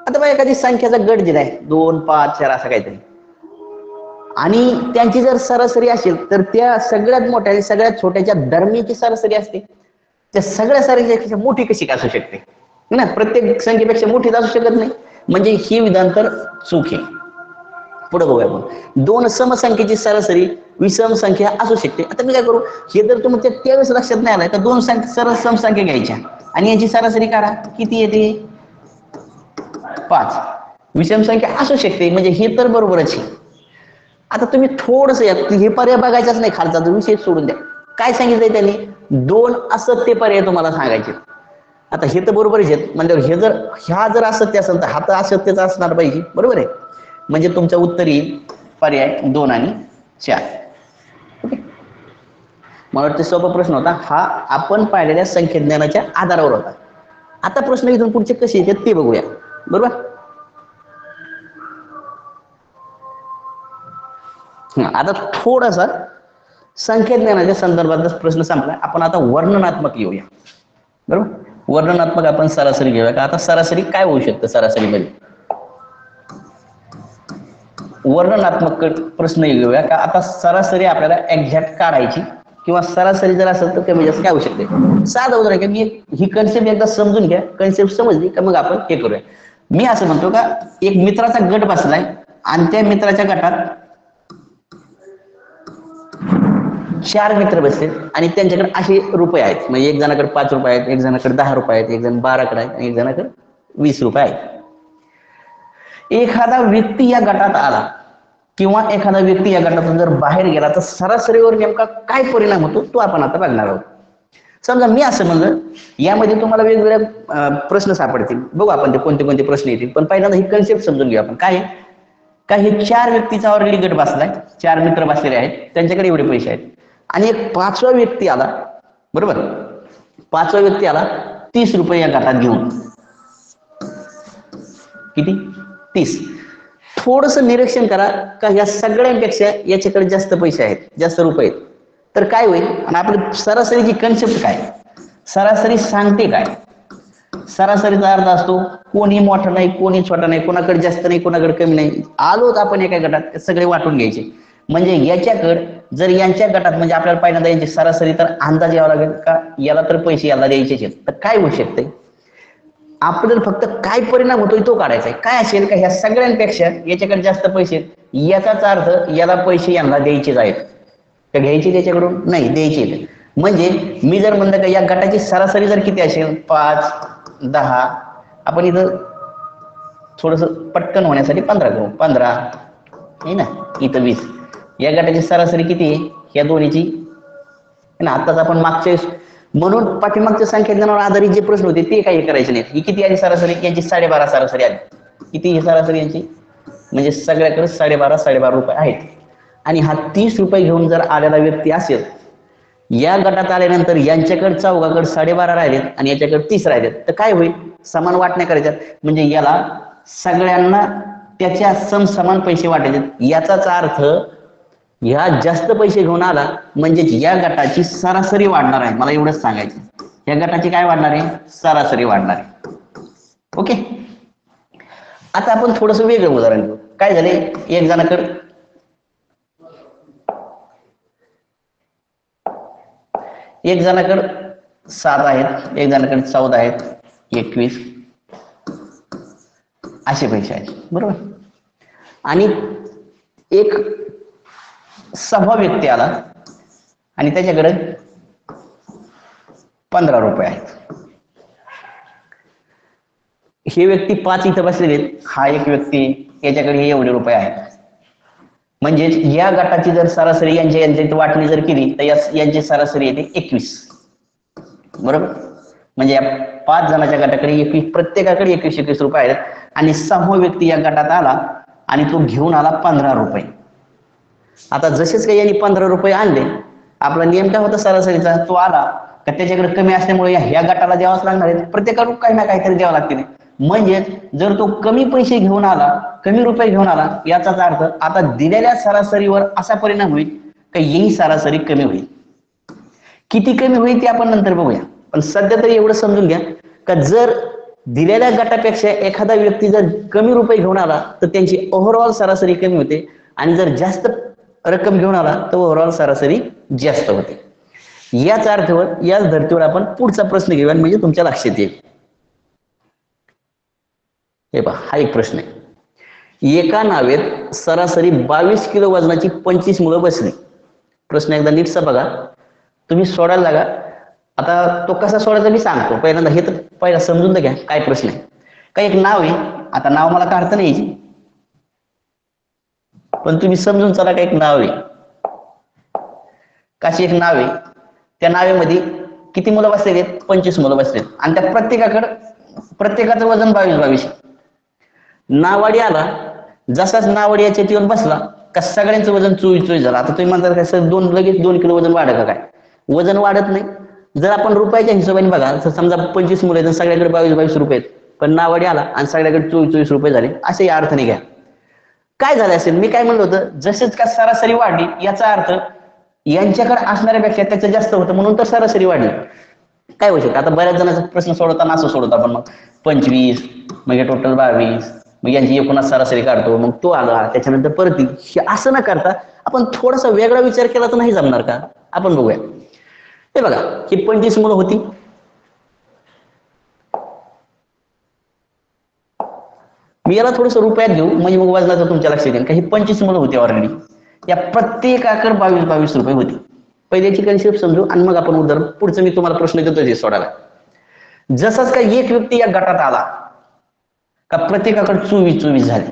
आता बघा एखादी संख्याचा गट दिलाय दोन पाच चार असं काहीतरी. आणि त्यांची जर सरासरी असेल तर त्या सगळ्यात मोठ्या आणि सगळ्यात छोट्याच्या दरम्यानची सरासरी असते. त्या सगळ्या संख्येपेक्षा मोठी कशी असू शकते? ना? प्रत्येक संख्येपेक्षा मोठीच असू शकत नाही. म्हणजे ही विधान तर चूक आहे. पुढे बघूया आपण. दोन समसंख्येची सरासरी विषम संख्या असू शकते. आता मी काय करू? हे जर तुमच्या त्यावेळेस लक्षात नाही आलं तर दोन संख्या सरळ समसंख्या घ्यायच्या. आणि यांची सरासरी काढा. किती येते? पाच. विषम संख्या असू शकते. म्हणजे हे तर बरोबरच आहे. आता तुम्ही थोडस हे पर्याय बघायचाच नाही खालचा विषय सोडून द्या. काय सांगितलंय त्यांनी? दोन असत्य पर्याय तुम्हाला सांगायचे. आता हे तर बरोबरच आहेत. म्हणजे हे जर ह्या जर असत्य असेल तर हा तर असत्यच असणार पाहिजे. बरोबर आहे? म्हणजे तुमचं उत्तर येईल. पर्याय दोन आणि चार. ओके. मला वाटतं सोपा प्रश्न होता. हा आपण पाहिलेल्या संख्याज्ञानाच्या आधारावर होता. आता प्रश्न इथून पुढचे कसे येतात ते बघूया. बरोबर? आता थोडासा संख्याज्ञानाच्या संदर्भातच प्रश्न संपला आपण आता वर्णनात्मक येऊया. बरोबर? वर्णनात्मक आपण सरासरी घेऊया. का आता सरासरी काय होऊ शकतं सरासरीमध्ये म्हणजे? वर्णनात्मक प्रश्न घेऊया का आता सरासरी आपल्याला एक्झॅक्ट काढायची किंवा सरासरी जर असेल तर कमी जास्त काय होऊ शकते? साधं उदाहरण की मी ही कन्सेप्ट एकदा समजून घ्या. कन्सेप्ट समजली का मग आपण हे करूया. मी असं म्हणतो का एक मित्राचा गट बसलाय आणि त्या मित्राच्या गटात चार मित्र बसले आणि त्यांच्याकडे असे रुपये आहेत. म्हणजे एक जणाकडे पाच रुपये आहेत एक जणाकडे दहा रुपये आहेत एक जण बाराकडे आहेत आणि एक जणाकडे वीस रुपये आहेत. एखादा व्यक्ती या गटात आला किंवा एखादा व्यक्ती या गटातून जर बाहेर गेला तर सरासरीवर नेमका काय परिणाम होतो तो आपण आता बघणार आहोत. समजा मी असं म्हणलं यामध्ये तुम्हाला वेगवेगळ्या प्रश्न सापडतील. बघू आपण ते कोणते कोणते प्रश्न येतील. पण पहिल्यांदा ही कन्सेप्ट समजून घेऊ आपण. काय आहे? का हे चार व्यक्तीचा ऑलरेडी गट बसलाय चार मित्र बसलेले आहेत त्यांच्याकडे एवढे पैसे आहेत. आणि एक पाचवा व्यक्ती आला. बरोबर? पाचवा व्यक्ती आला. तीस रुपये या गटात घेऊन. किती? तीस. थोडस निरीक्षण करा का या सगळ्यांपेक्षा याच्याकडे जास्त पैसे आहेत जास्त रुपये आहेत. तर काय होईल? आणि आपली सरासरीची कन्सेप्ट काय? सरासरी सांगते काय? सरासरीचा अर्थ असतो कोणी मोठा नाही कोणी छोटा नाही कोणाकडे जास्त नाही कोणाकडे कमी नाही. आलोत आपण एका गटात सगळे वाटून घ्यायचे. म्हणजे याच्याकडं जर यांच्या गटात म्हणजे आपल्याला पहिल्यांदा यांची सरासरी तर अंदाज यावा लागेल का? याला तर पैसे याला द्यायचे आहेत. तर काय होऊ शकते? आपल्याला फक्त काय परिणाम होतोय तो काढायचा आहे. काय असेल का? ह्या सगळ्यांपेक्षा याच्याकडे जास्त पैसे याचाच अर्थ याला पैसे यांना द्यायचेच आहेत. का घ्यायचे त्याच्याकडून? नाही द्यायचे आहेत. म्हणजे मी जर म्हणलं का या गटाची सरासरी जर किती असेल? पाच दहा. आपण इथं थोडस पटकन होण्यासाठी पंधरा घेऊ. पंधरा. आहे ना? इथं वीस. या गटाची सरासरी किती आहे? या दोन्हीची? ना आताच आपण मागचे म्हणून पाठीमागच्या संख्याज्ञानावर आधारित जे प्रश्न होते ते काही करायचे नाहीत. ही किती आली सरासरी? यांची साडेबारा सरासरी आली. किती ही सरासरी यांची? म्हणजे सगळ्याकडे साडेबारा साडेबारा रुपये आहेत. आणि हा तीस रुपये घेऊन जर आलेला व्यक्ती असेल या गटात आल्यानंतर यांच्याकडे चौघाकडे साडेबारा राहिलेत आणि याच्याकडे तीस राहिलेत तर काय होईल? समान वाटण्या करायच्यात. म्हणजे याला सगळ्यांना त्याच्या समसमान पैसे वाटायचे. याचाच अर्थ ह्या जास्त पैसे घेऊन आला म्हणजेच या गटाची सरासरी वाढणार आहे. मला एवढंच सांगायचं या गटाची काय वाढणार आहे? सरासरी वाढणार आहे. ओके? आता आपण थोडस वेगळं उदाहरण घेऊ. काय झाले? एक जणाकडे. एक जणाकडे सात आहेत एक जणाकडे चौदा आहेत एकवीस. असे पैसे आहेत. बरोबर? आणि एक सहावा व्यक्ती आला आणि त्याच्याकडे पंधरा रुपये आहेत. हे व्यक्ती पाच इथं बसलेले आहेत. हा एक व्यक्ती याच्याकडे हे एवढे रुपये आहेत. म्हणजेच या गटाची जर सरासरी यांच्या यांच्या वाटणी जर केली तर यांची सरासरी येते एकवीस. बरोबर? म्हणजे या पाच जणांच्या गटाकडे एकवीस प्रत्येकाकडे एकवीस एकवीस रुपये आहेत. आणि सहावा व्यक्ती या गटात आला आणि तो घेऊन आला पंधरा रुपये. आता जसेच काही यांनी पंधरा रुपये आणले आपला नियम काय होता सरासरीचा? तो आला. का त्याच्याकडे कमी असल्यामुळे या- ह्या गटाला द्यावाच लागणार आहे प्रत्येकाला काही ना काहीतरी द्यावं लागते. म्हणजे जर तो कमी पैसे घेऊन आला कमी रुपये घेऊन आला याचाच अर्थ आता दिलेल्या सरासरीवर असा परिणाम होईल का ही सरासरी कमी होईल? किती कमी होईल ते आपण नंतर बघूया. पण सध्या तरी एवढं समजून घ्या का जर दिलेल्या गटापेक्षा एखादा व्यक्ती जर कमी रुपये घेऊन आला तर त्यांची ओव्हरऑल सरासरी कमी होते. आणि जर जास्त रक्कम घेऊन आला तर ओव्हरऑल सरासरी जास्त होते. याच अर्थावर याच धर्तीवर आपण पुढचा प्रश्न घेऊया म्हणजे तुमच्या लक्षात येईल. हे पहा हा एक प्रश्न आहे. एका नावेत सरासरी बावीस किलो वजनाची पंचवीस मुलं बसली. प्रश्न एकदा नीटचा बघा. तुम्ही सोडायला लागा. आता तो कसा सोडायचा मी सांगतो. पहिल्यांदा हे तर पहिला समजून तर घ्या काय प्रश्न आहे. काय एक नाव आहे. आता नाव मला काढता नाही पण तुम्ही समजून चला का एक नाव आहे? काशी एक नाव आहे. त्या नावेमध्ये किती मुलं बसलेली आहेत? पंचवीस मुलं बसलेत आणि त्या प्रत्येकाकडं प्रत्येकाचं वजन बावीस बावीस. नावाडी आला जसाच नावाडी याच्यात येऊन बसला का सगळ्यांचं वजन चोवीस चोवीस झालं. आता तुम्ही म्हणता काय सर दोन लगेच दोन किलो वजन वाढ का काय? वजन वाढत नाही. जर आपण रुपयाच्या हिशोबाने बघा तर समजा पंचवीस मुलं आहेत सगळ्याकडे बावीस बावीस रुपये आहेत. पण नावाडी आला आणि सगळ्याकडे चोवीस चोवीस रुपये झाले. असे अर्थ नाही घ्या. काय झालं असेल? मी काय म्हणलं होतं? जसेच का सरासरी वाढली याचा अर्थ यांच्याकडे असणाऱ्यापेक्षा त्याचं जास्त होतं म्हणून तर सरासरी वाढली. काय होऊ शकतं? आता बऱ्याच जणांचा प्रश्न सोडवताना असं सोडवतो आपण मग. पंचवीस मग टोटल बावीस मग यांची एकूणच सरासरी काढतो मग तो आला त्याच्यानंतर परत हे असं न करता आपण थोडासा वेगळा विचार केला तर नाही जमणार का? आपण बघूया. हे बघा ही पंचवीस मुलं होती. मी याला थोडस रुपयात घेऊ म्हणजे मग वजनाचं तुमच्या लक्षात येईल. काही पंचवीस मुलं होती ऑलरेडी या प्रत्येकाकडे बावीस बावीस रुपये होती. पहिल्याची कन्सेप्ट समजू आणि मग आपण उदाहरण पुढचं मी तुम्हाला प्रश्न देतो ते सोडायला. जसाच का एक व्यक्ती या गटात आला का प्रत्येकाकडे चोवीस चोवीस झाली.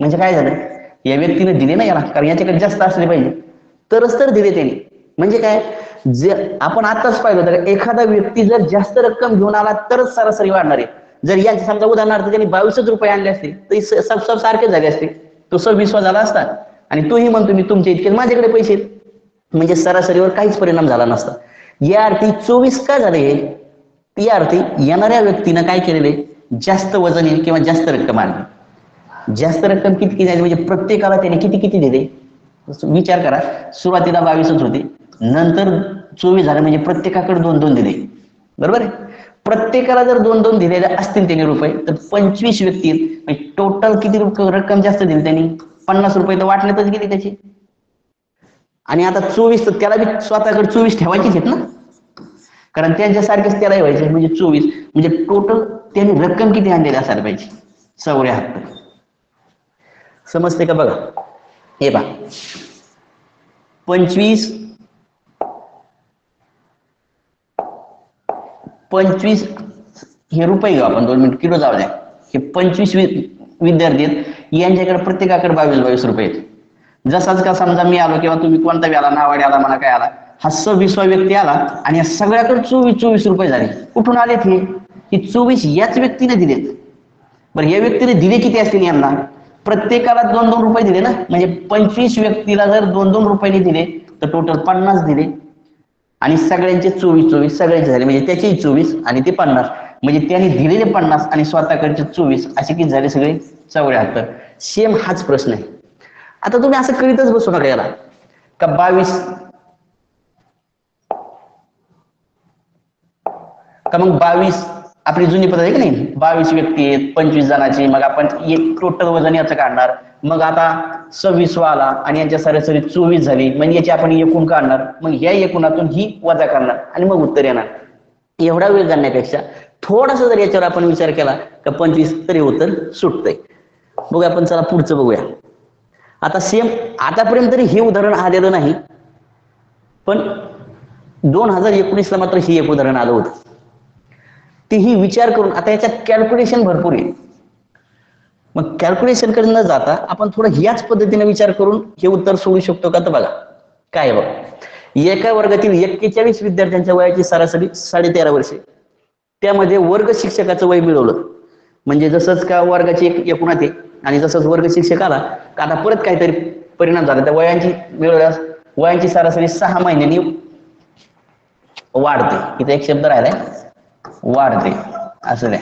म्हणजे काय झालं? या व्यक्तीने दिले ना याला कारण याच्याकडे जास्त असले पाहिजे. तरच तर दिले त्याने. म्हणजे काय? जे आपण आताच पाहिलं तर एखादा व्यक्ती जर जास्त रक्कम घेऊन आला तरच सरासरी वाढणार आहे. जर यांचे समजा उदाहरणार्थ त्यांनी बावीसच रुपये आणले असते तर सब सब सारखे झाले असते. तो सव्वीसवा झाला असता. आणि तोही म्हणतो मी तुमचे इतके माझ्याकडे पैसे म्हणजे सरासरीवर काहीच परिणाम झाला नसता. या अर्थी चोवीस का झाले? हे या अर्थी येणाऱ्या व्यक्तीनं काय केलेले? जास्त वजन येईल किंवा जास्त रक्कम आणली. जास्त रक्कम किती किती म्हणजे प्रत्येकाला त्याने किती किती दिले? विचार करा. सुरुवातीला बावीसच होते. नंतर चोवीस झाले म्हणजे प्रत्येकाकडे दोन दोन दिले. बरोबर आहे? प्रत्येकाला जर दोन दोन दिलेले असतील त्यांनी रुपये तर पंचवीस व्यक्ती म्हणजे टोटल किती रुप- रक्कम जास्त दिली त्यांनी? पन्नास रुपये तर वाटण्यातच गेली त्याची. आणि आता चोवीस तर त्याला बी स्वतःकडे चोवीस ठेवायचीच आहेत ना? कारण त्यांच्यासारखेच त्याला व्हायचे म्हणजे चोवीस. म्हणजे टोटल त्यांनी रक्कम किती आणलेली असायला पाहिजे? चौऱ्या हप्ते समजते का बघा? हे बा पंचवीस पंचवीस हे रुपये घेऊ आपण दोन मिनिट किलो जाऊ द्या. हे पंचवीस विद्यार्थी आहेत यांच्याकडे प्रत्येकाकडे बावीस बावीस रुपये आहेत. जसाच का समजा मी आलो किंवा तुम्ही कोणता बी आला नावाडी आला मला काय आला हा सव्वीसवा व्यक्ती आला आणि या सगळ्याकडे चोवीस चोवीस रुपये झाले. कुठून आलेत हे? ही चोवीस याच व्यक्तीने दिलेत. बरं या व्यक्तीने दिले किती असतील यांना? प्रत्येकाला दोन दोन रुपये दिले ना? म्हणजे पंचवीस व्यक्तीला जर दोन दोन रुपयाने दिले तर टोटल पन्नास दिले. आणि सगळ्यांचे चोवीस चोवीस सगळ्यांचे झाले. म्हणजे त्याचेही चोवीस आणि ते पन्नास. म्हणजे त्यांनी दिलेले पन्नास आणि स्वतःकडचे चोवीस असे किती झाले सगळे? चौऱ्याहत्तर. सेम हाच प्रश्न आहे. आता तुम्ही असं करीतच बसू नका याला. का बावीस? का मग बावीस? आपली जुनी पद्धत आहे की नाही? बावीस व्यक्ती आहेत पंचवीस जणाची मग आपण एक टोटल वजन याचं काढणार. मग आता सव्वीस आला आणि यांच्या सरासरी चोवीस झाली मग याची आपण एकूण काढणार. मग या एकूणातून ही वजा करणार आणि मग उत्तर येणार. एवढा वेळ जाण्यापेक्षा थोडासा जर याच्यावर आपण विचार केला तर पंचवीस तरी उत्तर सुटतंय. बघूया आपण चला पुढचं बघूया. आता सेम आतापर्यंत तरी हे उदाहरण आलेलं नाही पण दोन हजार एकोणीसला मात्र हे एक उदाहरण आलं होतं. तेही विचार करून आता याच्यात कॅल्क्युलेशन भरपूर आहे. मग कॅल्क्युलेशनकडे न जाता आपण थोडं याच पद्धतीने विचार करून हे उत्तर सोडू शकतो का? तर बघा काय आहे बघ. एका वर्गातील एक्केचाळीस विद्यार्थ्यांच्या वयाची सरासरी साडेतेरा वर्षे त्यामध्ये वर्ग शिक्षकाचं वय मिळवलं. म्हणजे जसंच का वर्गाची एक एकूणात आहे आणि जसंच वर्ग शिक्षक आला का आता परत काहीतरी परिणाम झाला. त्या वयांची मिळवल्यास वयांची सरासरी सहा महिन्यांनी वाढते. इथे एक शब्द राहिलाय. वाढते. असं द्या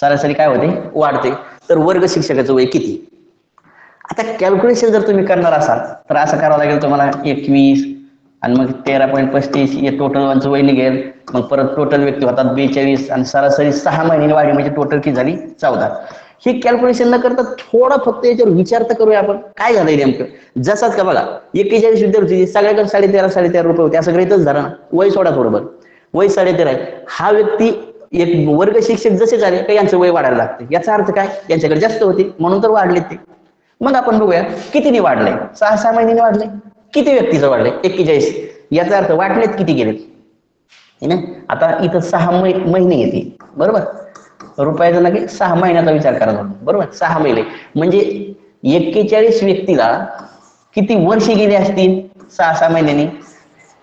सरासरी काय होते? वाढते. तर वर्ग शिक्षकाचं वय किती? आता कॅल्क्युलेशन जर तुम्ही करणार असाल तर असं करावं लागेल तुम्हाला एकवीस आणि मग तेरा पॉईंट पस्तीस हे टोटल वनचं वय निघेल. मग परत टोटल व्यक्ती होतात बेचाळीस आणि सरासरी सहा महिने वाढली म्हणजे टोटल किती झाली? चौदा. हे कॅल्क्युलेशन न करता थोडा फक्त याच्यावर विचार तर करूया आपण. काय झालंय नेमकं? जसाच का बघा एकेचाळीस विद्यार्थी सगळ्याकडे साडेतेरा साडेतेरा रुपये होते. असं इथंच झालं ना. वय सोडा बरोबर वय साडेतेरा आहे. हा व्यक्ती एक वर्ग शिक्षक जसे झाले का यांचं वय वाढायला लागते. याचा अर्थ काय? यांच्याकडे जास्त होते म्हणून तर वाढले ते. मग आपण बघूया कितीने वाढले सहा सहा महिन्याने वाढले किती व्यक्तीचं वाढले एक्केचाळीस. याचा अर्थ वाटलेत किती गेलेत? है ना? आता इथं सहा महिने येते बरोबर? रुपयाचा नक्की सहा महिन्याचा विचार करा बरोबर? सहा महिने. म्हणजे एक्केचाळीस व्यक्तीला किती वर्षे गेली असतील? सहा सहा महिन्याने.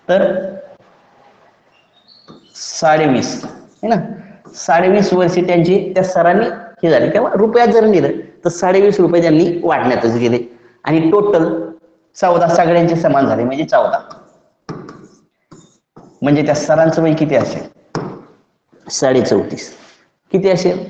तर साडेवीस. है ना? साडेवीस वर्षे त्यांची त्या सरांनी हे झाले. किंवा रुपयात जर नेलं तर साडेवीस रुपये त्यांनी वाढण्यातच गेले. आणि टोटल चौदा सगळ्यांचे समान झाले म्हणजे चौदा. म्हणजे त्या सरांचं वय किती असेल? साडे चौतीस किती असेल?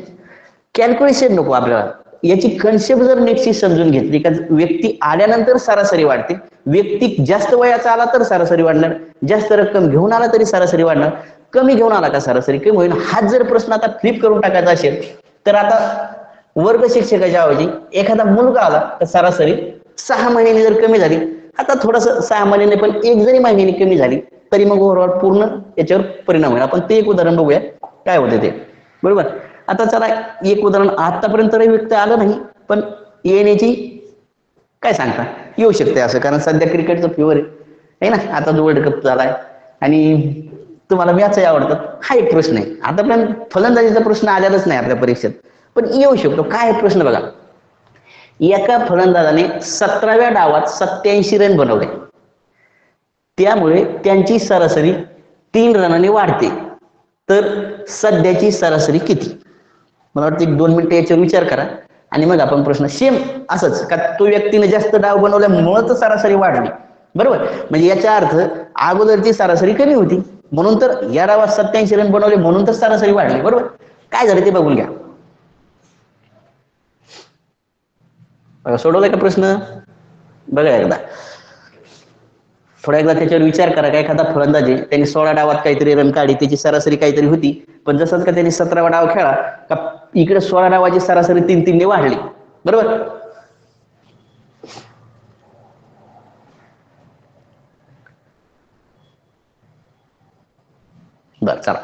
कॅल्क्युलेशन नको आपल्याला. याची कन्सेप्ट जर नेटची समजून घेतली का व्यक्ती आल्यानंतर सरासरी वाढते. व्यक्ती जास्त वयाचा आला तर सरासरी वाढणार. जास्त रक्कम घेऊन आला तरी सरासरी वाढणार. कमी घेऊन आला का सरासरी? कमी होईल. हाच जर प्रश्न आता फ्लिप करून टाकायचा असेल तर आता वर्ग शिक्षकाच्या ऐवजी एखादा मुलगा आला तर सरासरी सहा महिन्यांनी जर कमी झाली आता थोडस सहा महिन्याने पण एक जरी महिन्याने कमी झाली तरी मग ओव्हरऑल पूर्ण याच्यावर परिणाम होईल. आपण ते एक उदाहरण बघूया. काय होते ते? बरोबर? आता चला एक उदाहरण आतापर्यंत व्यक्त आलं नाही पण येण्याची काय सांगता? येऊ शकते असं कारण सध्या क्रिकेटचं फेवर आहे. ना? आता जो वर्ल्ड कप झालाय. आणि तुम्हाला मॅचही आवडतात. हा एक प्रश्न आहे. आतापर्यंत फलंदाजीचा प्रश्न आलेलाच नाही आपल्या परीक्षेत. पण येऊ शकतो. काय आहे प्रश्न बघा. एका फलंदाजाने सतराव्या डावात सत्याऐंशी रन बनवले. त्यामुळे त्यांची सरासरी तीन रनाने वाढते. तर सध्याची सरासरी किती? मला वाटतं एक दोन मिनिटं याच्यावर विचार करा. आणि मग आपण प्रश्न सेम असंच. का तो व्यक्तीने जास्त डाव बनवल्यामुळं तर सरासरी वाढली. बरोबर? म्हणजे याचा अर्थ अगोदरची सरासरी कमी होती. म्हणून तर या डावात सत्याऐंशी रन बनवले म्हणून तर सरासरी वाढली. बरोबर? काय झालं ते बघून घ्या. सोडवलाय का प्रश्न? बघा एकदा. थोडा एकदा त्याच्यावर विचार करा. का एखादा फलंदाजी त्यांनी सोळा डावात काहीतरी रन काढली त्याची सरासरी काहीतरी होती. पण जसंच का त्यांनी सतरावा डाव खेळा का इकडे सोळा नावाची सरासरी तीन तीनने वाढली. बरोबर? बर चला.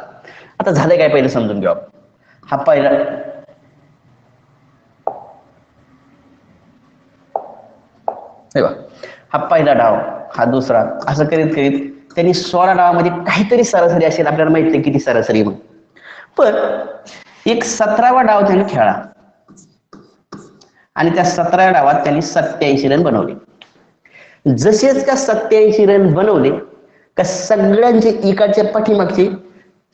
आता झालंय काय पहिले समजून घेऊ हा पहिला हे हा पहिला डाव हा दुसरा. असं करीत करीत त्यांनी सोळा डावामध्ये काहीतरी सरासरी असेल आपल्याला माहीत नाही किती सरासरी मग पण एक सतरावा डाव त्यांनी खेळला आणि त्या सतरा डावात त्यांनी सत्याऐंशी रन बनवले. जसेच का सत्याऐंशी रन बनवले का सगळ्यांचे इकडच्या पाठीमागची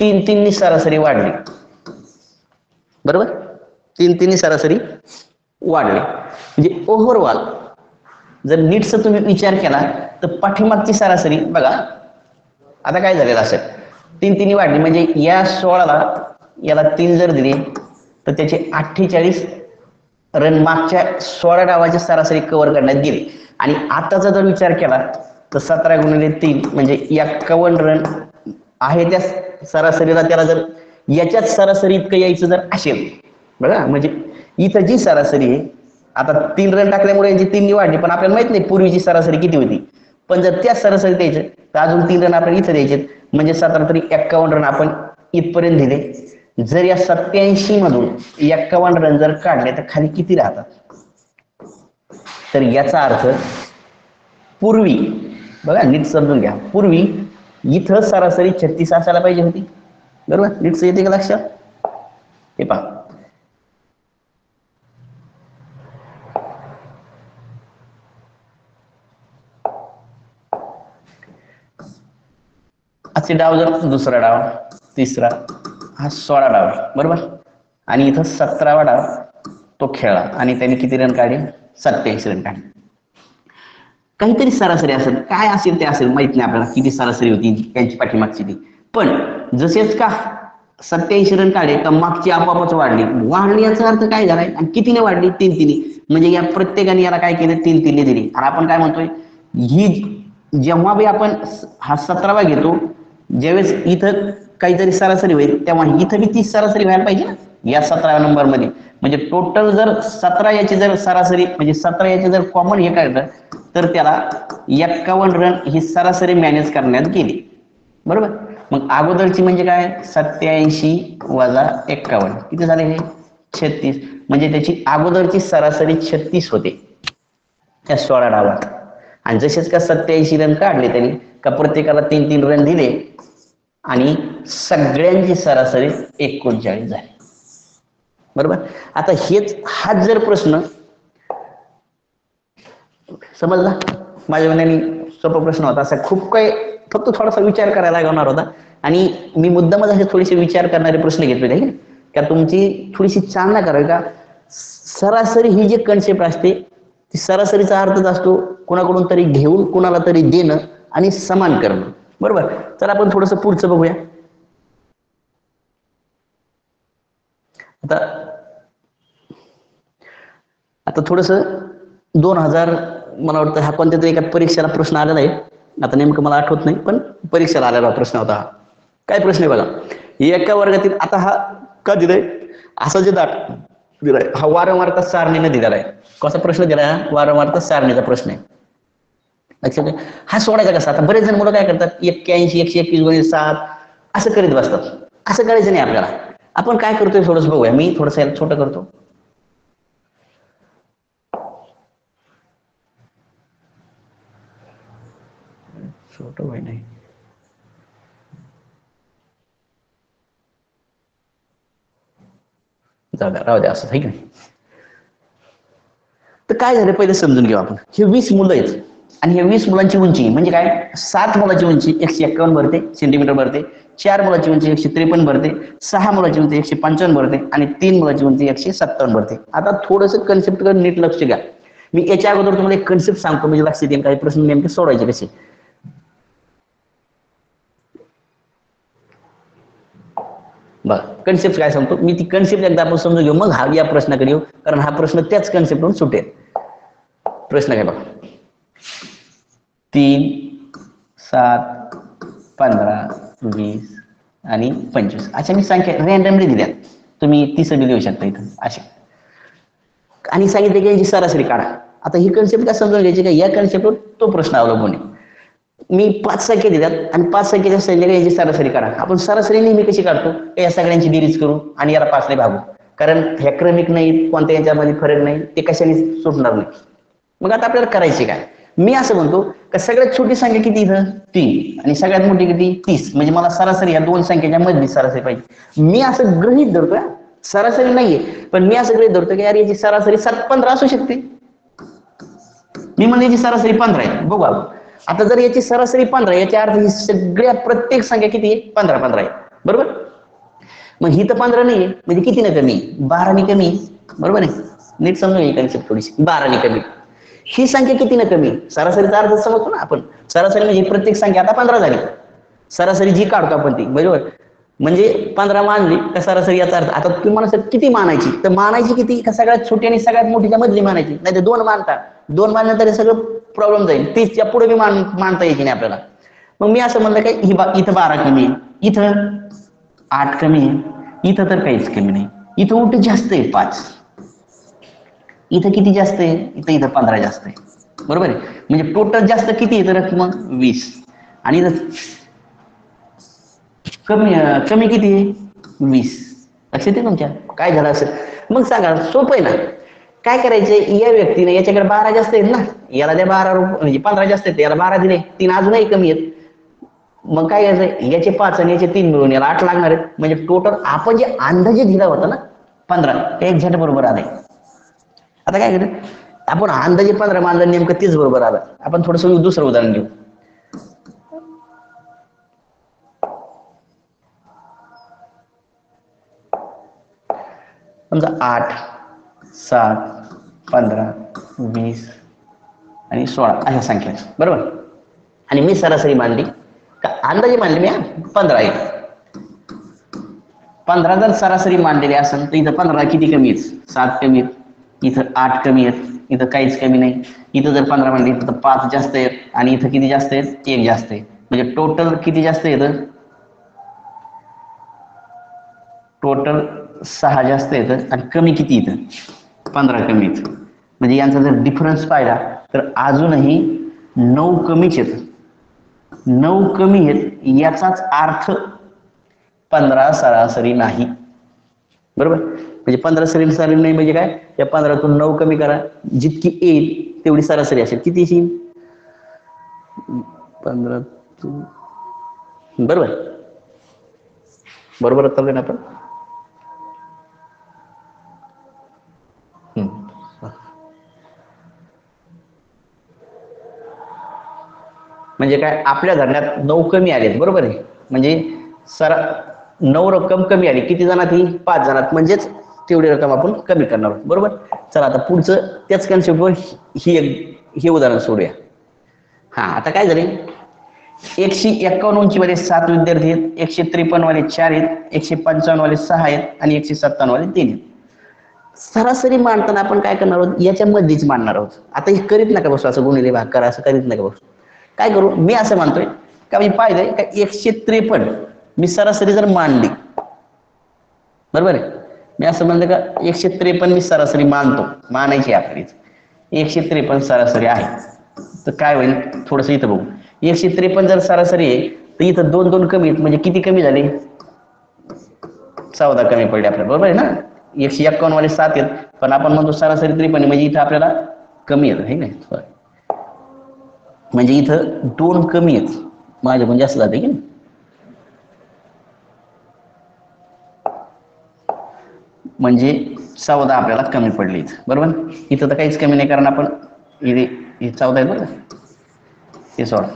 तीन तीननी सरासरी वाढली. बरोबर? तीन तीननी सरासरी वाढले. म्हणजे ओव्हरऑल जर नीटचा तुम्ही विचार केला तर पाठीमागची सरासरी बघा आता काय झालेलं असेल? तीन तिन्ही वाढली. म्हणजे या सोळाला याला तीन जर दिले तर त्याचे अठ्ठेचाळीस रन मागच्या सोळा डावाची सरासरी कव्हर करण्यात गेली. आणि आताचा जर विचार केला तर सतरा गुणिले तीन म्हणजे एक्कावन्न रन आहे त्या सरासरीला त्याला जर याच्यात सरासरी इतकं यायचं जर असेल बघा म्हणजे इथं जी सरासरी आहे आता तीन रन टाकल्यामुळे यांची तीन वाढली पण आपल्याला माहीत नाही पूर्वीची सरासरी किती होती. पण जर त्या सरासरी द्यायचे तर अजून तीन रन आपण इथं द्यायचे म्हणजे सतरा तरी एक्कावन्न रन आपण इथपर्यंत दिले. जर या सत्याऐंशी मधून एक्कावन्न रन जर काढले तर खाली किती राहतात? तर याचा अर्थ पूर्वी बघा नीट समजून घ्या. पूर्वी इथं सरासरी छत्तीस असायला पाहिजे होती. बरोबर? नीटचं येते का लक्षात? हे पहा. असे डाव जर दुसरा डाव तिसरा. हा सोळा डाव आहे बरोबर? आणि इथं सतरावा डाव तो खेळला आणि त्याने किती रन काढले सत्याऐंशी रन काढले काहीतरी सरासरी असेल. काय असेल ते असेल माहीत नाही आपल्याला किती सरासरी होती त्यांची पाठीमागची ती. पण जसेच का सत्याऐंशी रन काढले तर मागची आपोआपच वाढली. वाढली याचा अर्थ काय झालाय आणि कितीने वाढली? तीन तिने म्हणजे या प्रत्येकाने याला काय केलं? तीन तिने दिली. आणि आपण काय म्हणतोय? ही जेव्हा बी आपण हा सतरावा घेतो ज्यावेळेस इथं काहीतरी सरासरी होईल. तेव्हा इथं बी ती सरासरी व्हायला पाहिजे ना? या सतरा नंबरमध्ये म्हणजे टोटल जर सतरा याची जर सरासरी म्हणजे सतरा याची जर कॉमन हे काढलं तर त्याला एक्कावन्न रन ही सरासरी मॅनेज करण्यात गेली. बरोबर? मग अगोदरची म्हणजे काय? सत्याऐंशी वजा एक्कावन्न. किती झाले हे? छत्तीस. म्हणजे त्याची अगोदरची सरासरी छत्तीस होते. त्या सोळा डावात. आणि जसेच का सत्याऐंशी रन काढले त्यांनी का प्रत्येकाला तीन तीन रन दिले आणि सगळ्यांची सरासरी एकोणचाळीस झाली. बरोबर? आता हेच हाच जर प्रश्न समजला? माझ्या मनाने सोपा प्रश्न होता. असा खूप काही फक्त थोडासा विचार करायला लागणार होता. आणि मी मुद्दामच असे थोडेसे विचार करणारे प्रश्न घेतले आहे का तुमची थोडीशी चालना करावी का? सरासरी ही जी कन्सेप्ट असते ती सरासरीचा अर्थच असतो कोणाकडून तरी घेऊन कोणाला तरी देणं आणि समान करणं. बरोबर? तर आपण थोडस पुढचं बघूया. आता आता थोडस दोन हजार मला वाटतं हा कोणत्या तरी एका परीक्षेला प्रश्न आलेला आहे. आता नेमकं मला आठवत नाही पण परीक्षेला आलेला प्रश्न होता हा. काय प्रश्न आहे बघा? एका वर्गातील आता हा का दिलाय? असा जे दाट दिलाय हा वारंवारता सारणीने दिलेला आहे. कसा प्रश्न दिलाय हा? वारंवारता सारणीचा प्रश्न आहे. लक्षात हा सोडायचा कसा? आता बरेच जण मुलं काय करतात? एक्क्याऐंशी एकशे एकवीस गुणिले सात असं करीत बसतात. असं करायचं नाही आपल्याला. आपण काय करतोय थोडस बघूया. मी थोडस छोटं करतो. छोट होय नाही. जाऊ द्या राहू द्या असं आहे नाही? तर काय झालं? पहिले समजून घेऊ आपण. हे वीस मुलं आहेत. आणि हे वीस मुलांची उंची म्हणजे काय? सात मुलाची उंची एकशे एक्कावन्न भरते सेंटीमीटर भरते चार मुलाची उंची एकशे त्रेपन्न भरते सहा मुलाची उंची एकशे पंचावन्न भरते आणि तीन मुलाची उंची एकशे सत्तावन्न भरते. आता थोडस कन्सेप्ट नीट लक्ष घ्या मी याच्या अगोदर तुम्हाला एक कन्सेप्ट सांगतो म्हणजे लक्षात येईल काही प्रश्न नेमके सोडवायचे कसे. बघ कन्सेप्ट काय सांगतो? मी ती कन्सेप्ट एकदा आपण समजून घेऊ मग हा या प्रश्नाकडे येऊ कारण हा प्रश्न त्याच कन्सेप्टवरून सुटेल. प्रश्न काय बघा. तीन सात पंधरा वीस आणि पंचवीस. अशा मी संख्या रॅन्डमली दिल्या तुम्ही तीस बी देऊ शकता इथं. अशा. आणि सांगितले की यांची सरासरी काढा. आता ही कन्सेप्ट काय समजून घ्यायची का? या कन्सेप्टवर तो प्रश्न अवलंबून आहे. मी पाच संख्या दिल्यात आणि पाच संख्येच्या संख्या याची सरासरी काढा. आपण सरासरी नेहमी कशी काढतो? या सगळ्यांची बेरीज करू आणि याला पाचने भागू. कारण ह्या क्रमिक नाही कोणत्या याच्यामध्ये फरक नाही ते कशाने सुटणार नाही. मग आता आपल्याला करायचे काय? मी असं म्हणतो का सगळ्यात छोटी संख्या किती इथं? तीन. आणि सगळ्यात मोठी किती? तीस. म्हणजे मला सरासरी या दोन संख्येच्या मधली सरासरी पाहिजे. मी असं गृहित धरतोय सरासरी नाहीये. पण मी असं गृहित धरतो की यार याची सरासरी सात पंधरा असू शकते. मी म्हणजे याची सरासरी पंधरा आहे. बघू आपण. आता जर याची सरासरी पंधरा याच्या अर्थ ही सगळ्या प्रत्येक संख्या किती आहे? पंधरा पंधरा आहे. बरोबर? मग ही तर पंधरा नाहीये. म्हणजे किती ना कमी? बाराने कमी. बरोबर आहे? नीट समजून कन्सेप्ट थोडीशी. बाराने कमी. ही संख्या कितीनं कमी? सरासरीचा अर्थ समजतो ना आपण. सरासरी म्हणजे प्रत्येक संख्या आता पंधरा झाली. सरासरी जी काढतो आपण ती बरोबर? म्हणजे पंधरा मानली तर सरासरी याचा अर्थ आता तुम्ही म्हणा किती मानायची? तर मानायची किती? का सगळ्यात छोटी आणि सगळ्यात मोठीच्या मधली मानायची? नाही तर दोन मानता दोन मानलं तरी सगळं प्रॉब्लेम जाईल. तीसच्या पुढे मी मान मानता यायची नाही आपल्याला? मग मी असं म्हणलं काय ही बा इथं बारा कमी आहे. इथं आठ कमी आहे. इथं तर काहीच कमी नाही. इथं उलट जास्त आहे पाच. इथं किती जास्त आहे? इथं इथं पंधरा जास्त आहे. बरोबर आहे? म्हणजे टोटल जास्त किती येतं रक्कम वीस. आणि इथं कमी कमी किती आहे? वीस. लक्षात येते तुमच्या? काय झालं असेल? मग सांगा सोपं आहे ना? काय करायचंय या व्यक्तीने याच्याकडे बारा जास्त आहेत ना? याला द्या बारा रुपये म्हणजे पंधरा जास्त आहेत याला बारा दिले. तीन अजूनही कमी आहेत. मग काय करायचं? याचे पाच आणि याचे तीन मिळून याला आठ लागणार आहेत. म्हणजे टोटल आपण जे अंदाजे दिला होता ना पंधरा. एक झट बरोबर आलाय. आता काय करेल आपण अंदाजे पंधरा मानलं नेमकं तेच बरोबर आलं. आपण थोडस दुसरं उदाहरण घेऊ. समजा आठ सात पंधरा वीस आणि सोळा अशा संख्या बरोबर? आणि मी सरासरी मांडली. का अंदाजे मांडली मी पंधरा आहे पंधरा जर सरासरी मांडलेली असेल तर इथं पंधरा किती कमी आहेत? सात कमी आहेत. इथं आठ कमी आहेत इथं काहीच कमी नाही. इथं जर पंधरा म्हणले तर पाच जास्त आहेत आणि इथं किती जास्त आहेत? एक जास्त आहे. म्हणजे टोटल किती जास्त येतं टोटल सहा जास्त येतं आणि कमी किती येतं पंधरा कमी येतं म्हणजे यांचा जर डिफरन्स पाहिला तर अजूनही नऊ कमीच येतं नऊ कमी आहेत याचाच अर्थ पंधरा सरासरी नाही. बरोबर? म्हणजे पंधरा सरासरी नाही म्हणजे काय? या पंधरातून नऊ कमी करा. जितकी येईल तेवढी सरासरी असेल. किती येईल पंधरातून बरोबर? बरोबर चालू ना आपण? म्हणजे काय? आपल्या धरण्यात नऊ कमी आलेत. बरोबर आहे. म्हणजे सरा नऊ रक्कम कमी आली. किती जणात ही? पाच जणात. म्हणजेच तेवढी रक्कम आपण कमी करणार आहोत. बरोबर? चला आता पुढचं त्याच कन्सेप्टवर ही एक हे उदाहरण सोडूया. हा आता काय झाले? एकशे एक्कावन्नमध्ये सात विद्यार्थी आहेत एकशे त्रेपन्न वाले चार आहेत एकशे पंचावन्न वाले सहा आहेत आणि एकशे सत्तावन्न वाले तीन आहेत. सरासरी मांडताना आपण काय करणार आहोत? याच्या मध्येच मांडणार आहोत. आता हे करीत नका बसू असं गुणिले भाग करा असं करीत नका बसू. काय करू? मी असं मानतोय का मी पाहिलंय का एकशे त्रेपन्न मी सरासरी जर मांडली बरोबर आहे? मी असं म्हणलं का एकशे त्रेपन्न मी सरासरी मानतो. मानायची आहे आपलीच एकशे त्रेपन्न सरासरी आहे. तर काय होईल? थोडस इथं बघू. एकशे त्रेपन्न जर सरासरी आहे तर इथं दोन दोन कमी आहेत. म्हणजे किती कमी झाले? चौदा कमी पडले आपल्याला. बरोबर आहे ना? एकशे एक्कावन्न वाले सात आहेत. पण आपण म्हणतो सरासरी त्रेपन्न आहे, म्हणजे इथं आपल्याला कमी येत हे नाही? म्हणजे इथं दोन कमी आहेत. माझ्या म्हणजे असं जाते की म्हणजे चौदा आपल्याला कमी पडली बरोबर? इथं तर काहीच कमी नाही कारण आपण इथे हे चौदा आहेत बरं हे सोडा.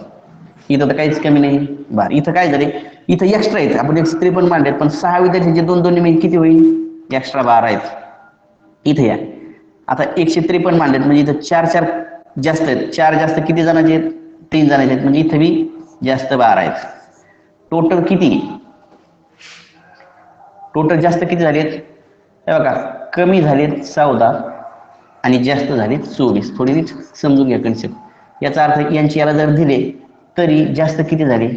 इथं तर काहीच कमी नाही. बर इथं काय झाले? इथं एक्स्ट्रा आहेत. आपण एकशे त्रेपन्न मांडलेत पण सहा विद्यार्थ्यांचे दोन दोन निमित्त किती होईल? एक्स्ट्रा बारा आहेत. इथे या. आता एकशे त्रेपन्न मांडलेत म्हणजे इथं चार चार जास्त आहेत. चार जास्त किती जणांचे आहेत? तीन जणांचे आहेत. म्हणजे इथं बी जास्त बारा आहेत. टोटल किती? टोटल जास्त किती झालेत हे बघा कमी झालेत चौदा आणि जास्त झाले चोवीस. थोडी समजून घ्या कन्सेप्ट याचा अर्थ यांची याला जर दिले तरी जास्त किती झाले?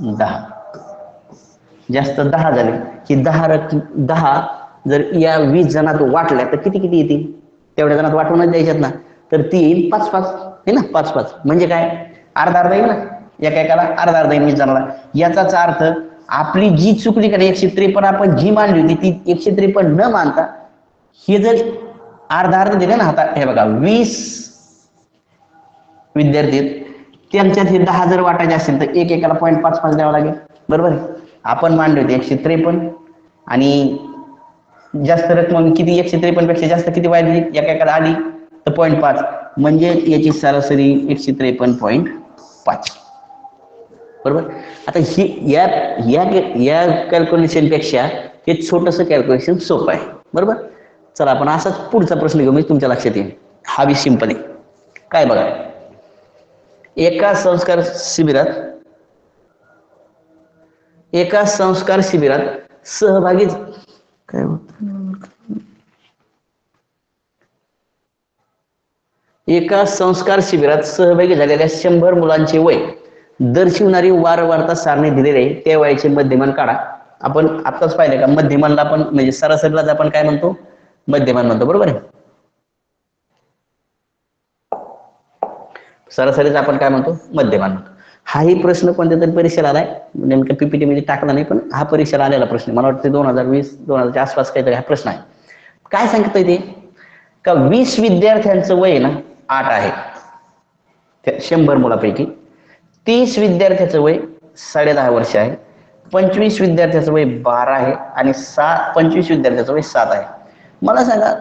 दहा. जास्त दहा झाले. की दहा रक्कम दहा जर या वीस जणात वाटल्या तर किती किती येतील? तेवढ्या जणात वाटूनच द्यायच्यात ना. तर ती येईल पाच पाच. हे ना? पाच पाच. म्हणजे काय? अर्धा अर्धा येईल ना? एका एकाला अर्धा अर्धा येईल वीस जणाला. याचाच अर्थ आपली जी चुकली का एकशे त्रेपन्न आपण जी मांडली होती ती एकशे त्रेपन्न न मानता हे जर अर्धा अर्ध दिले ना हातात हे बघा वीस विद्यार्थी त्यांच्यात हे दहा जर वाटायचे असेल तर एक एकाला पॉईंट पाच पाच द्यावा लागेल. बरोबर आपण मांडले होते एकशे त्रेपन्न आणि जास्त रक्कम किती एकशे त्रेपन्नपेक्षा जास्त किती वाढली एका एकाला आली तर पॉईंट पाच. म्हणजे याची सरासरी एकशे त्रेपन्न पॉईंट पाच. बरोबर? आता ही या या या कॅल्क्युलेशनपेक्षा हे छोटस कॅल्क्युलेशन सोपं आहे. बरोबर? चला आपण असाच पुढचा प्रश्न घेऊ म्हणजे तुमच्या लक्षात येईल हा बी सिंपल आहे काय बघा? एका संस्कार शिबिरात एका संस्कार शिबिरात सहभागी काय एका संस्कार शिबिरात सहभागी झालेल्या शंभर मुलांचे वय. दर्शवणारी वारंवारता सारणी दिलेली आहे. त्या वयाचे मध्यमान काढा. आपण आताच पाहिले का? मध्यमानला आपण म्हणजे सरासरीलाच आपण काय म्हणतो? मध्यमान म्हणतो. बरोबर आहे? सरासरीच आपण काय म्हणतो? मध्यमान म्हणतो. हाही प्रश्न कोणत्या तरी परीक्षेला आलाय? नेमकं पीपीटी मध्ये टाकला नाही पण हा परीक्षेला आलेला प्रश्न मला वाटतं दोन हजार वीस दोन हजारच्या आसपास काहीतरी हा प्रश्न आहे. काय सांगतोय ते? का वीस विद्यार्थ्यांचं वय ना आठ आहे. त्या शंभर मुलापैकी तीस विद्यार्थ्याचं वय साडे दहा वर्ष आहे. पंचवीस विद्यार्थ्याचं वय बारा आहे आणि सात पंचवीस विद्यार्थ्याचं वय सात आहे. मला सांगा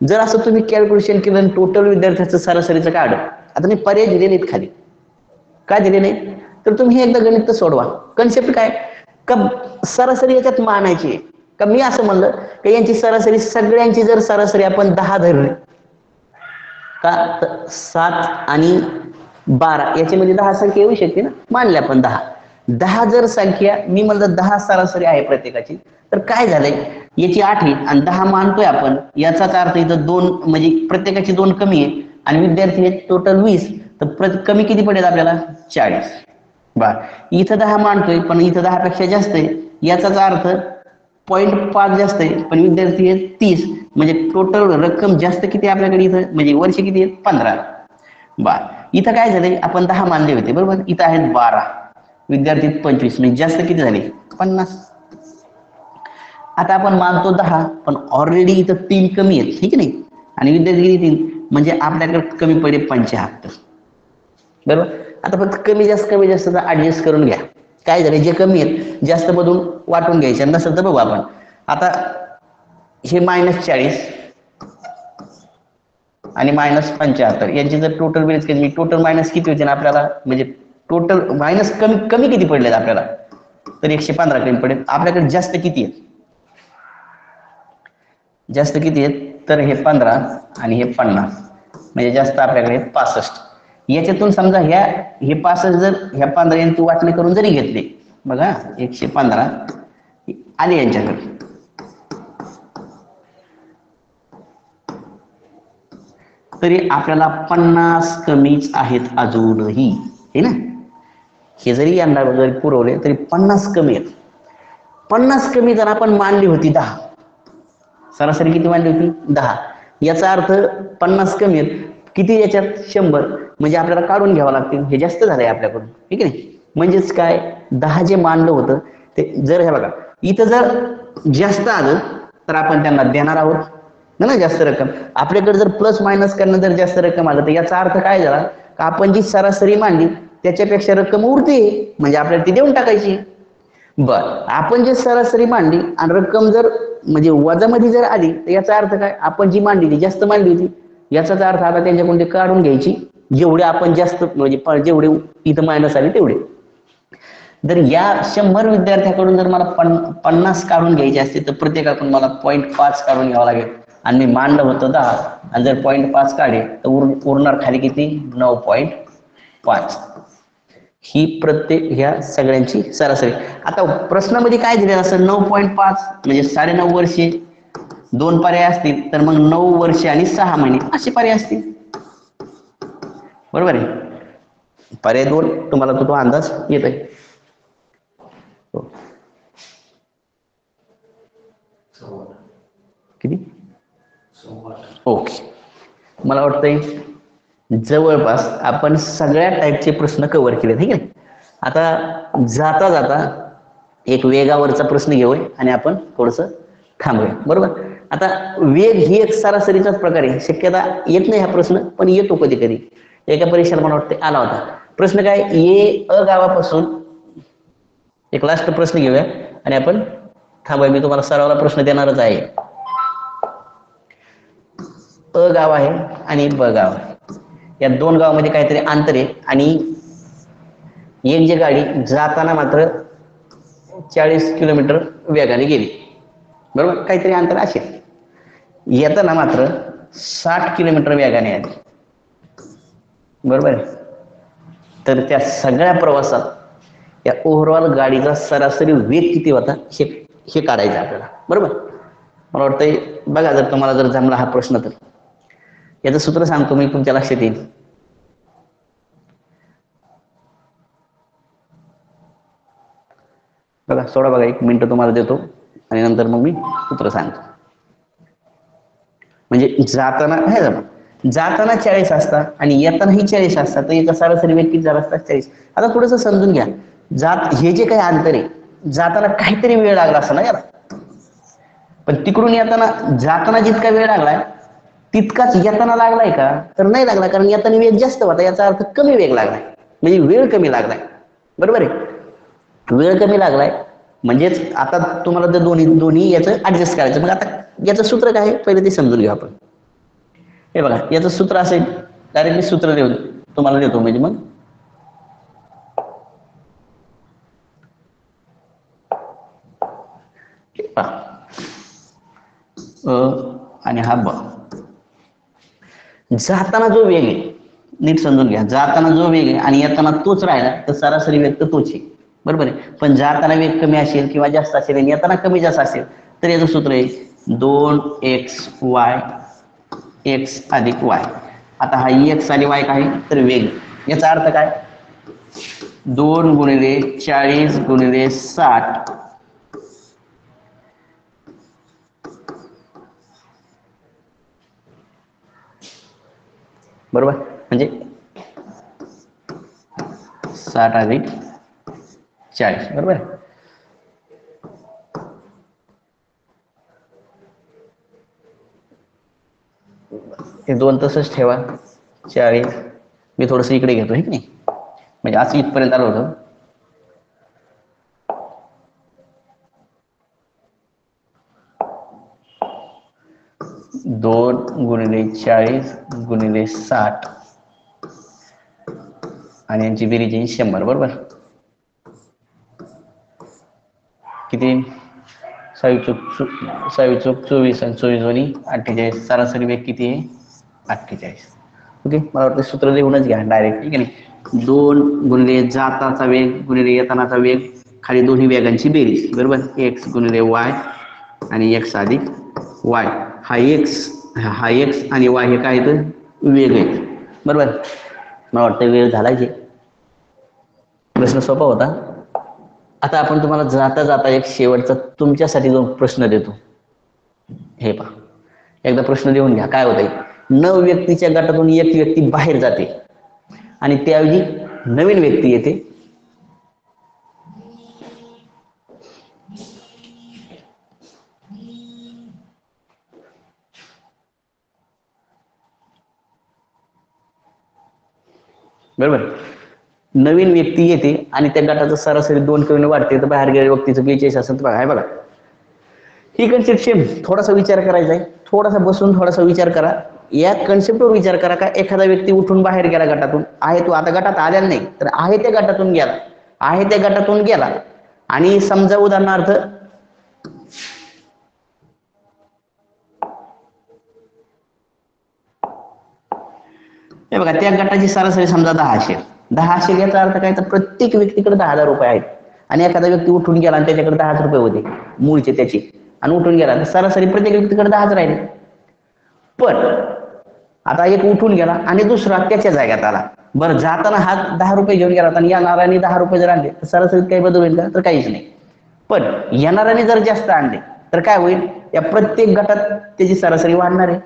जर असं तुम्ही कॅल्क्युलेशन केलं टोटल विद्यार्थ्याचं सरासरीचं काढ आता मी पर्याय दिले नाहीत खाली. काय दिले नाही तर तुम्ही हे एकदा गणित सोडवा. कन्सेप्ट काय? का सरासरी याच्यात मानायची आहे. का मी असं म्हणलं की यांची सरासरी सगळ्यांची जर सरासरी आपण दहा धरली का सात आणि बारा. याच्यामध्ये दहा संख्या येऊ शकते ना? मानल्या पण दहा. दहा जर संख्या मी म्हणलं दहा सरासरी आहे प्रत्येकाची तर काय झालंय? याची आठ आहे आणि दहा मानतोय आपण. याचाच अर्थ इथं दोन म्हणजे प्रत्येकाची दोन कमी आहे आणि विद्यार्थी आहेत टोटल वीस तर कमी किती पडेल आपल्याला? चाळीस. बर. इथं दहा मानतोय पण इथं दहा पेक्षा जास्त आहे. याचाच अर्थ पॉईंट पाच जास्त आहे पण विद्यार्थी आहेत तीस. म्हणजे टोटल रक्कम जास्त किती आहे आपल्याकडे इथं? म्हणजे वर्ष किती आहेत? पंधरा. बर. इथं काय झालंय? आपण दहा मानले होते बरोबर? इथं आहेत बारा. विद्यार्थी पंचवीस म्हणजे जास्त किती झाले? पन्नास. आता आपण मानतो दहा पण ऑलरेडी इथं तीन कमी आहेत ठीक नाही? आणि विद्यार्थी किती तीन? म्हणजे आपल्याकडे कमी पडले पंच्याहत्तर. बरोबर? आता फक्त कमी जास्त कमी जास्त ऍडजस्ट करून घ्या. काय झालं जे कमी आहेत जास्त मधून वाटून घ्यायचे. नसेल तर बघू आपण. आता हे मायनस चाळीस आणि मायनस पंच्याहत्तर. यांची जर टोटल बेरीज केली टोटल मायनस किती होते ना आपल्याला म्हणजे टोटल मायनस कमी कमी किती पडलेत आपल्याला? तर एकशे पंधरा कमी पडेल आपल्याकडे जास्त किती आहेत? जास्त किती आहेत? तर हे पंधरा आणि हे पन्नास. म्हणजे जास्त आपल्याकडे पासष्ट. याच्यातून समजा ह्या हे पासष्ट जर ह्या पंधरा यांची वाटणी करून जरी घेतले बघा एकशे पंधरा आले यांच्याकडे. तरी आपल्याला पन्नास कमीच आहेत अजूनही. हे ना? हे जरी यांना जरी पुरवले तरी पन्नास कमी आहेत. पन्नास कमी जर आपण मानली होती दहा. सरासरी किती मानली होती? दहा. याचा अर्थ पन्नास कमी आहेत. किती याच्यात? शंभर. म्हणजे आपल्याला काढून घ्यावं लागतील. हे जास्त झालंय आपल्याकडून. ठीक आहे म्हणजेच काय? दहा जे मानलं होतं ते जर हे बघा इथं जर जास्त आलं तर आपण त्यांना देणार आहोत. ना ना जास्त रक्कम. आपल्याकडे जर प्लस मायनस करणं जर जास्त रक्कम आलं. तर याचा अर्थ काय झाला? का आपण जी सरासरी मांडली त्याच्यापेक्षा रक्कम उरते. म्हणजे आपल्याला ती देऊन टाकायची. बर आपण जे सरासरी मांडली आणि रक्कम जर म्हणजे वजामध्ये जर आली तर याचा अर्थ काय? आपण जी मांडली ती जास्त मांडली होती. याचाच अर्थ आता त्यांच्याकडून ते काढून घ्यायची. जेवढे आपण जास्त म्हणजे जेवढे इथं मायनस आले तेवढे. जर या शंभर विद्यार्थ्याकडून जर मला पन्नास काढून घ्यायचे असते तर प्रत्येकाकडून मला पॉईंट पाच काढून घ्यावा लागेल. आणि मी मांडलं होतं दहा. आणि जर पॉईंट पाच काढे तर उर- उरणार खाली किती? नऊ पॉईंट पाच. ही प्रत्येक ह्या सगळ्यांची सरासरी. आता प्रश्नामध्ये काय दिलेलं असेल? नऊ पॉईंट पाच म्हणजे साडेनऊ वर्षे. दोन पर्याय असतील तर मग नऊ वर्षे आणि सहा महिने असे पर्याय असतील. बरोबर आहे? पर्याय दोन तुम्हाला तो तो अंदाज येत आहे हो. किती? ओके. मला वाटतंय जवळपास आपण सगळ्या टाईपचे प्रश्न कव्हर केले ठीक आहे? आता जाता जाता एक वेगावरचा प्रश्न घेऊया आणि आपण थोडस थांबूया बरोबर? आता वेग ही एक सरासरीचाच प्रकार आहे. शक्यता येत नाही हा प्रश्न पण येतो कधी कधी एका परीक्षेला मला वाटते आला होता. प्रश्न काय? ये अ गावापासून एक लास्ट प्रश्न घेऊया आणि आपण थांबूया. मी तुम्हाला सरावाला प्रश्न देणारच आहे. अ गाव आहे आणि ब गाव आहे. या दोन गावामध्ये काहीतरी अंतर आहे आणि एक जी गाडी जाताना मात्र चाळीस किलोमीटर वेगाने गेली. बरोबर? काहीतरी अंतर असेल येताना मात्र साठ किलोमीटर वेगाने आली. बरोबर? आहे तर त्या सगळ्या प्रवासात या ओव्हरऑल गाडीचा सरासरी वेग किती होता हे हे काढायचं आपल्याला. बरोबर? मला वाटतंय बघा जर तुम्हाला जर जमला हा प्रश्न तर. याचं सूत्र सांगतो मी तुमच्या लक्षात येईल. बघा सोडा बघा एक मिनिट तुम्हाला देतो आणि नंतर मग मी सूत्र सांगतो. म्हणजे जाताना हे जमा. जाताना चाळीस असतात आणि येतानाही चाळीस असतात. तर याचा सरासरी व्यक्ती जात झाला असतात चाळीस. आता थोडस समजून घ्या. जात हे जे काही अंतर आहे जाताना काहीतरी वेळ लागला असं ना याला पण तिकडून येताना जाताना जितका वेळ लागलाय तितकाच येताना लागलाय का? तर नाही लागला कारण येताना वेग जास्त होता. याचा अर्थ कमी वेग लागलाय. म्हणजे वेळ कमी लागलाय. बरोबर आहे? वेळ कमी लागलाय म्हणजेच आता तुम्हाला तर दोन्ही दोन्ही याचं ऍडजस्ट करायचं मग आता याचं सूत्र काय आहे? पहिले ते समजून घेऊ आपण. हे बघा याचं सूत्र असेल डायरेक्टली सूत्र देऊन तुम्हाला देतो म्हणजे मग. आणि हा ब जाताना जो वेग आहे नीट समजून घ्या. जाताना जो वेग आहे आणि येताना तोच राहिला तर सरासरी वेग तर तोच आहे. बरोबर आहे? पण जाताना वेग कमी असेल किंवा जास्त असेल आणि येताना कमी जास्त असेल तर याचं सूत्र आहे दोन एक्स वाय एक्स अधिक वाय. आता हा एक्स आणि वाय काय? तर वेग. याचा अर्थ काय? दोन गुणिले चाळीस गुणिले साठ. बरोबर? म्हणजे साठ अधिक चाळीस बरोबर? हे दोन तसंच ठेवा. चाळीस. मी थोडस इकडे घेतो हे की नाही? म्हणजे असं इथपर्यंत आलं होतं. दोन गुणिले चाळीस गुणिले साठ. आणि यांची बेरीज येईल शंभर बरोबर? किती? सहावी चूक चू सहावी चूक चोवीस आणि चोवीस दोन्ही अठ्ठेचाळीस. सरासरी वेग किती आहे? अठ्ठेचाळीस. ओके मला वाटतं सूत्र लिहूनच घ्या डायरेक्ट ठीक आहे दोन गुणिले जाताचा वेग गुणिले येतानाचा वेग खाली दोन्ही वेगांची बेरीज बरोबर? एक्स गुणिले वाय आणि एक्स अधिक वाय. हा एक्स हा एक्स आणि वाय हे काय तर वेग आहेत. बरोबर? मला वाटतं वेळ झाला प्रश्न सोपा होता. आता आपण तुम्हाला जाता जाता एक शेवटचा तुमच्यासाठी दोन प्रश्न देतो. हे पहा. एकदा प्रश्न देऊन घ्या. काय होतंय? नऊ व्यक्तीच्या गटातून एक व्यक्ती बाहेर जाते आणि त्याऐवजी नवीन व्यक्ती येते. बरोबर? नवीन व्यक्ती येते आणि त्या गटाचं सरासरी दोन किलो वाढते तर बाहेर गेलेल्या व्यक्तीचं बेचाळीस असेल तर बघा आहे बघा. ही कन्सेप्ट सेम थोडासा विचार करायचा आहे. थोडासा बसून थोडासा विचार करा. या कन्सेप्टवर विचार करा का एखादा व्यक्ती उठून बाहेर गेला गटातून आहे तो आता गटात आलेला नाही तर आहे त्या गटातून गेला. आहे त्या गटातून गेला. आणि समजा उदाहरणार्थ हे बघा त्या गटाची सरासरी समजा दहा असेल दहा असेल याचा अर्थ काय तर प्रत्येक व्यक्तीकडे दहा हजार रुपये आहेत. आणि एखादा व्यक्ती उठून गेला आणि त्याच्याकडे दहा हजार रुपये होते मूळचे त्याचे. आणि उठून गेला तर सरासरी प्रत्येक व्यक्तीकडे दहाच राहिले पण आता एक उठून गेला आणि दुसरा त्याच्या जाग्यात आला. बरं जाताना हा दहा रुपये घेऊन गेला आणि येणाऱ्याने दहा रुपये जर आणले तर सरासरीत काही बदल होईल का? तर काहीच नाही. पण येणाऱ्याने जर जास्त आणले तर काय होईल? या प्रत्येक गटात त्याची सरासरी वाढणार आहे.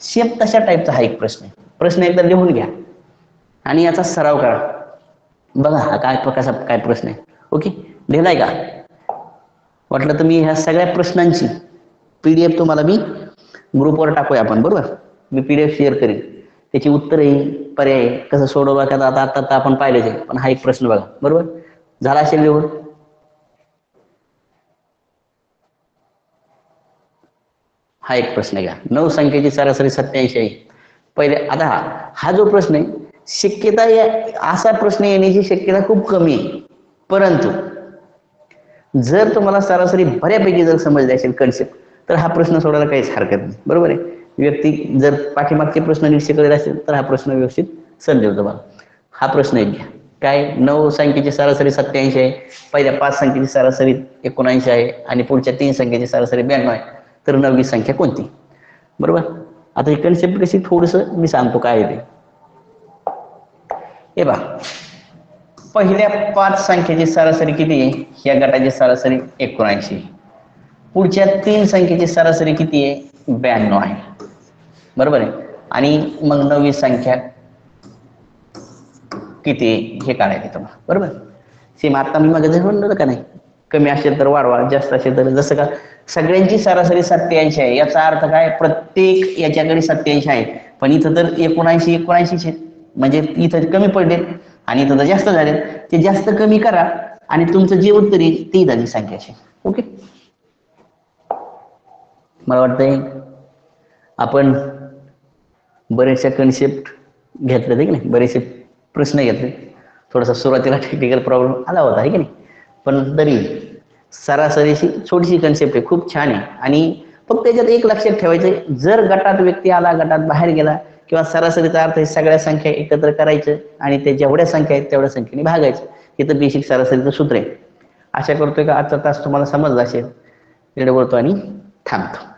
सेम तशा टाईपचा हा एक प्रश्न आहे. प्रश्न एकदा लिहून घ्या. आणि याचा सराव करा. बघा हा काय कसा काय प्रश्न आहे. ओके? लिहिलाय का? वाटलं तर मी ह्या सगळ्या प्रश्नांची पीडीएफ तुम्हाला मी ग्रुपवर टाकूया आपण बरोबर? मी पीडीएफ शेअर करेन. त्याची उत्तरही पर्याय कसं सोडवा का आता आता आता आपण पाहिलेच आहे पण हा एक प्रश्न बघा बरोबर? झाला असेल लिहून? हा एक प्रश्न घ्या. नऊ संख्येची सरासरी सत्याऐंशी आहे. पहिले आता हा हा जो प्रश्न आहे शक्यता या असा प्रश्न येण्याची शक्यता खूप कमी आहे. परंतु जर तुम्हाला सरासरी बऱ्यापैकी जर समजले असेल कन्सेप्ट तर हा प्रश्न सोडायला काहीच हरकत नाही. बरोबर आहे? व्यक्ती जर पाठीमागचे प्रश्न निश्चित करत असेल तर हा प्रश्न व्यवस्थित समजेल तुम्हाला. हा प्रश्न एक घ्या. काय? नऊ संख्येची सरासरी सत्याऐंशी आहे पहिल्या पाच संख्येची सरासरी एकोणऐंशी आहे आणि पुढच्या तीन संख्येची सरासरी ब्याण्णव आहे. तर नववी संख्या कोणती? बरोबर? आता ही कन्सेप्ट कशी थोडस मी सांगतो काय ते. हे बा पहिल्या पाच संख्येची सरासरी किती आहे? या गटाची सरासरी एकोणऐंशी. पुढच्या तीन संख्येची सरासरी किती आहे? ब्याण्णव आहे. बरोबर आहे? आणि मग नववी संख्या किती आहे? हे काढायचं तुम्हाला. बरोबर? सेम आता मी मग म्हणलं का नाही? कमी असेल तर वाढवा जास्त असेल तर जसं का सगळ्यांची सरासरी सत्याऐंशी आहे. याचा अर्थ काय? प्रत्येक याच्याकडे सत्याऐंशी आहे. पण इथं तर एकोणऐंशी एकोणऐंशीचे म्हणजे इथं कमी पडले आणि इथं तर जास्त झाले. ते जास्त कमी करा आणि तुमचं जे उत्तर येईल ते झाली संख्याशी ओके? मला वाटतंय आपण बरेचशा कन्सेप्ट घेतले की नाही? बरेचसे प्रश्न घेतले थोडासा सुरुवातीला टेक्निकल प्रॉब्लेम आला होता आहे की नाही? पण तरी सरासरीशी छोटीशी कन्सेप्ट आहे. खूप छान आहे. आणि फक्त त्याच्यात एक लक्षात ठेवायचं जर गटात व्यक्ती आला गटात बाहेर गेला किंवा सरासरीचा अर्थ हे सगळ्या संख्या एकत्र करायचं आणि ते जेवढ्या संख्या आहेत तेवढ्या संख्येने भागायचं. हे तर बेसिक सरासरीचं सूत्र आहे. आशा करतोय का आजचा तास तुम्हाला समजला असेल. वेळ बोलतो आणि थांबतो.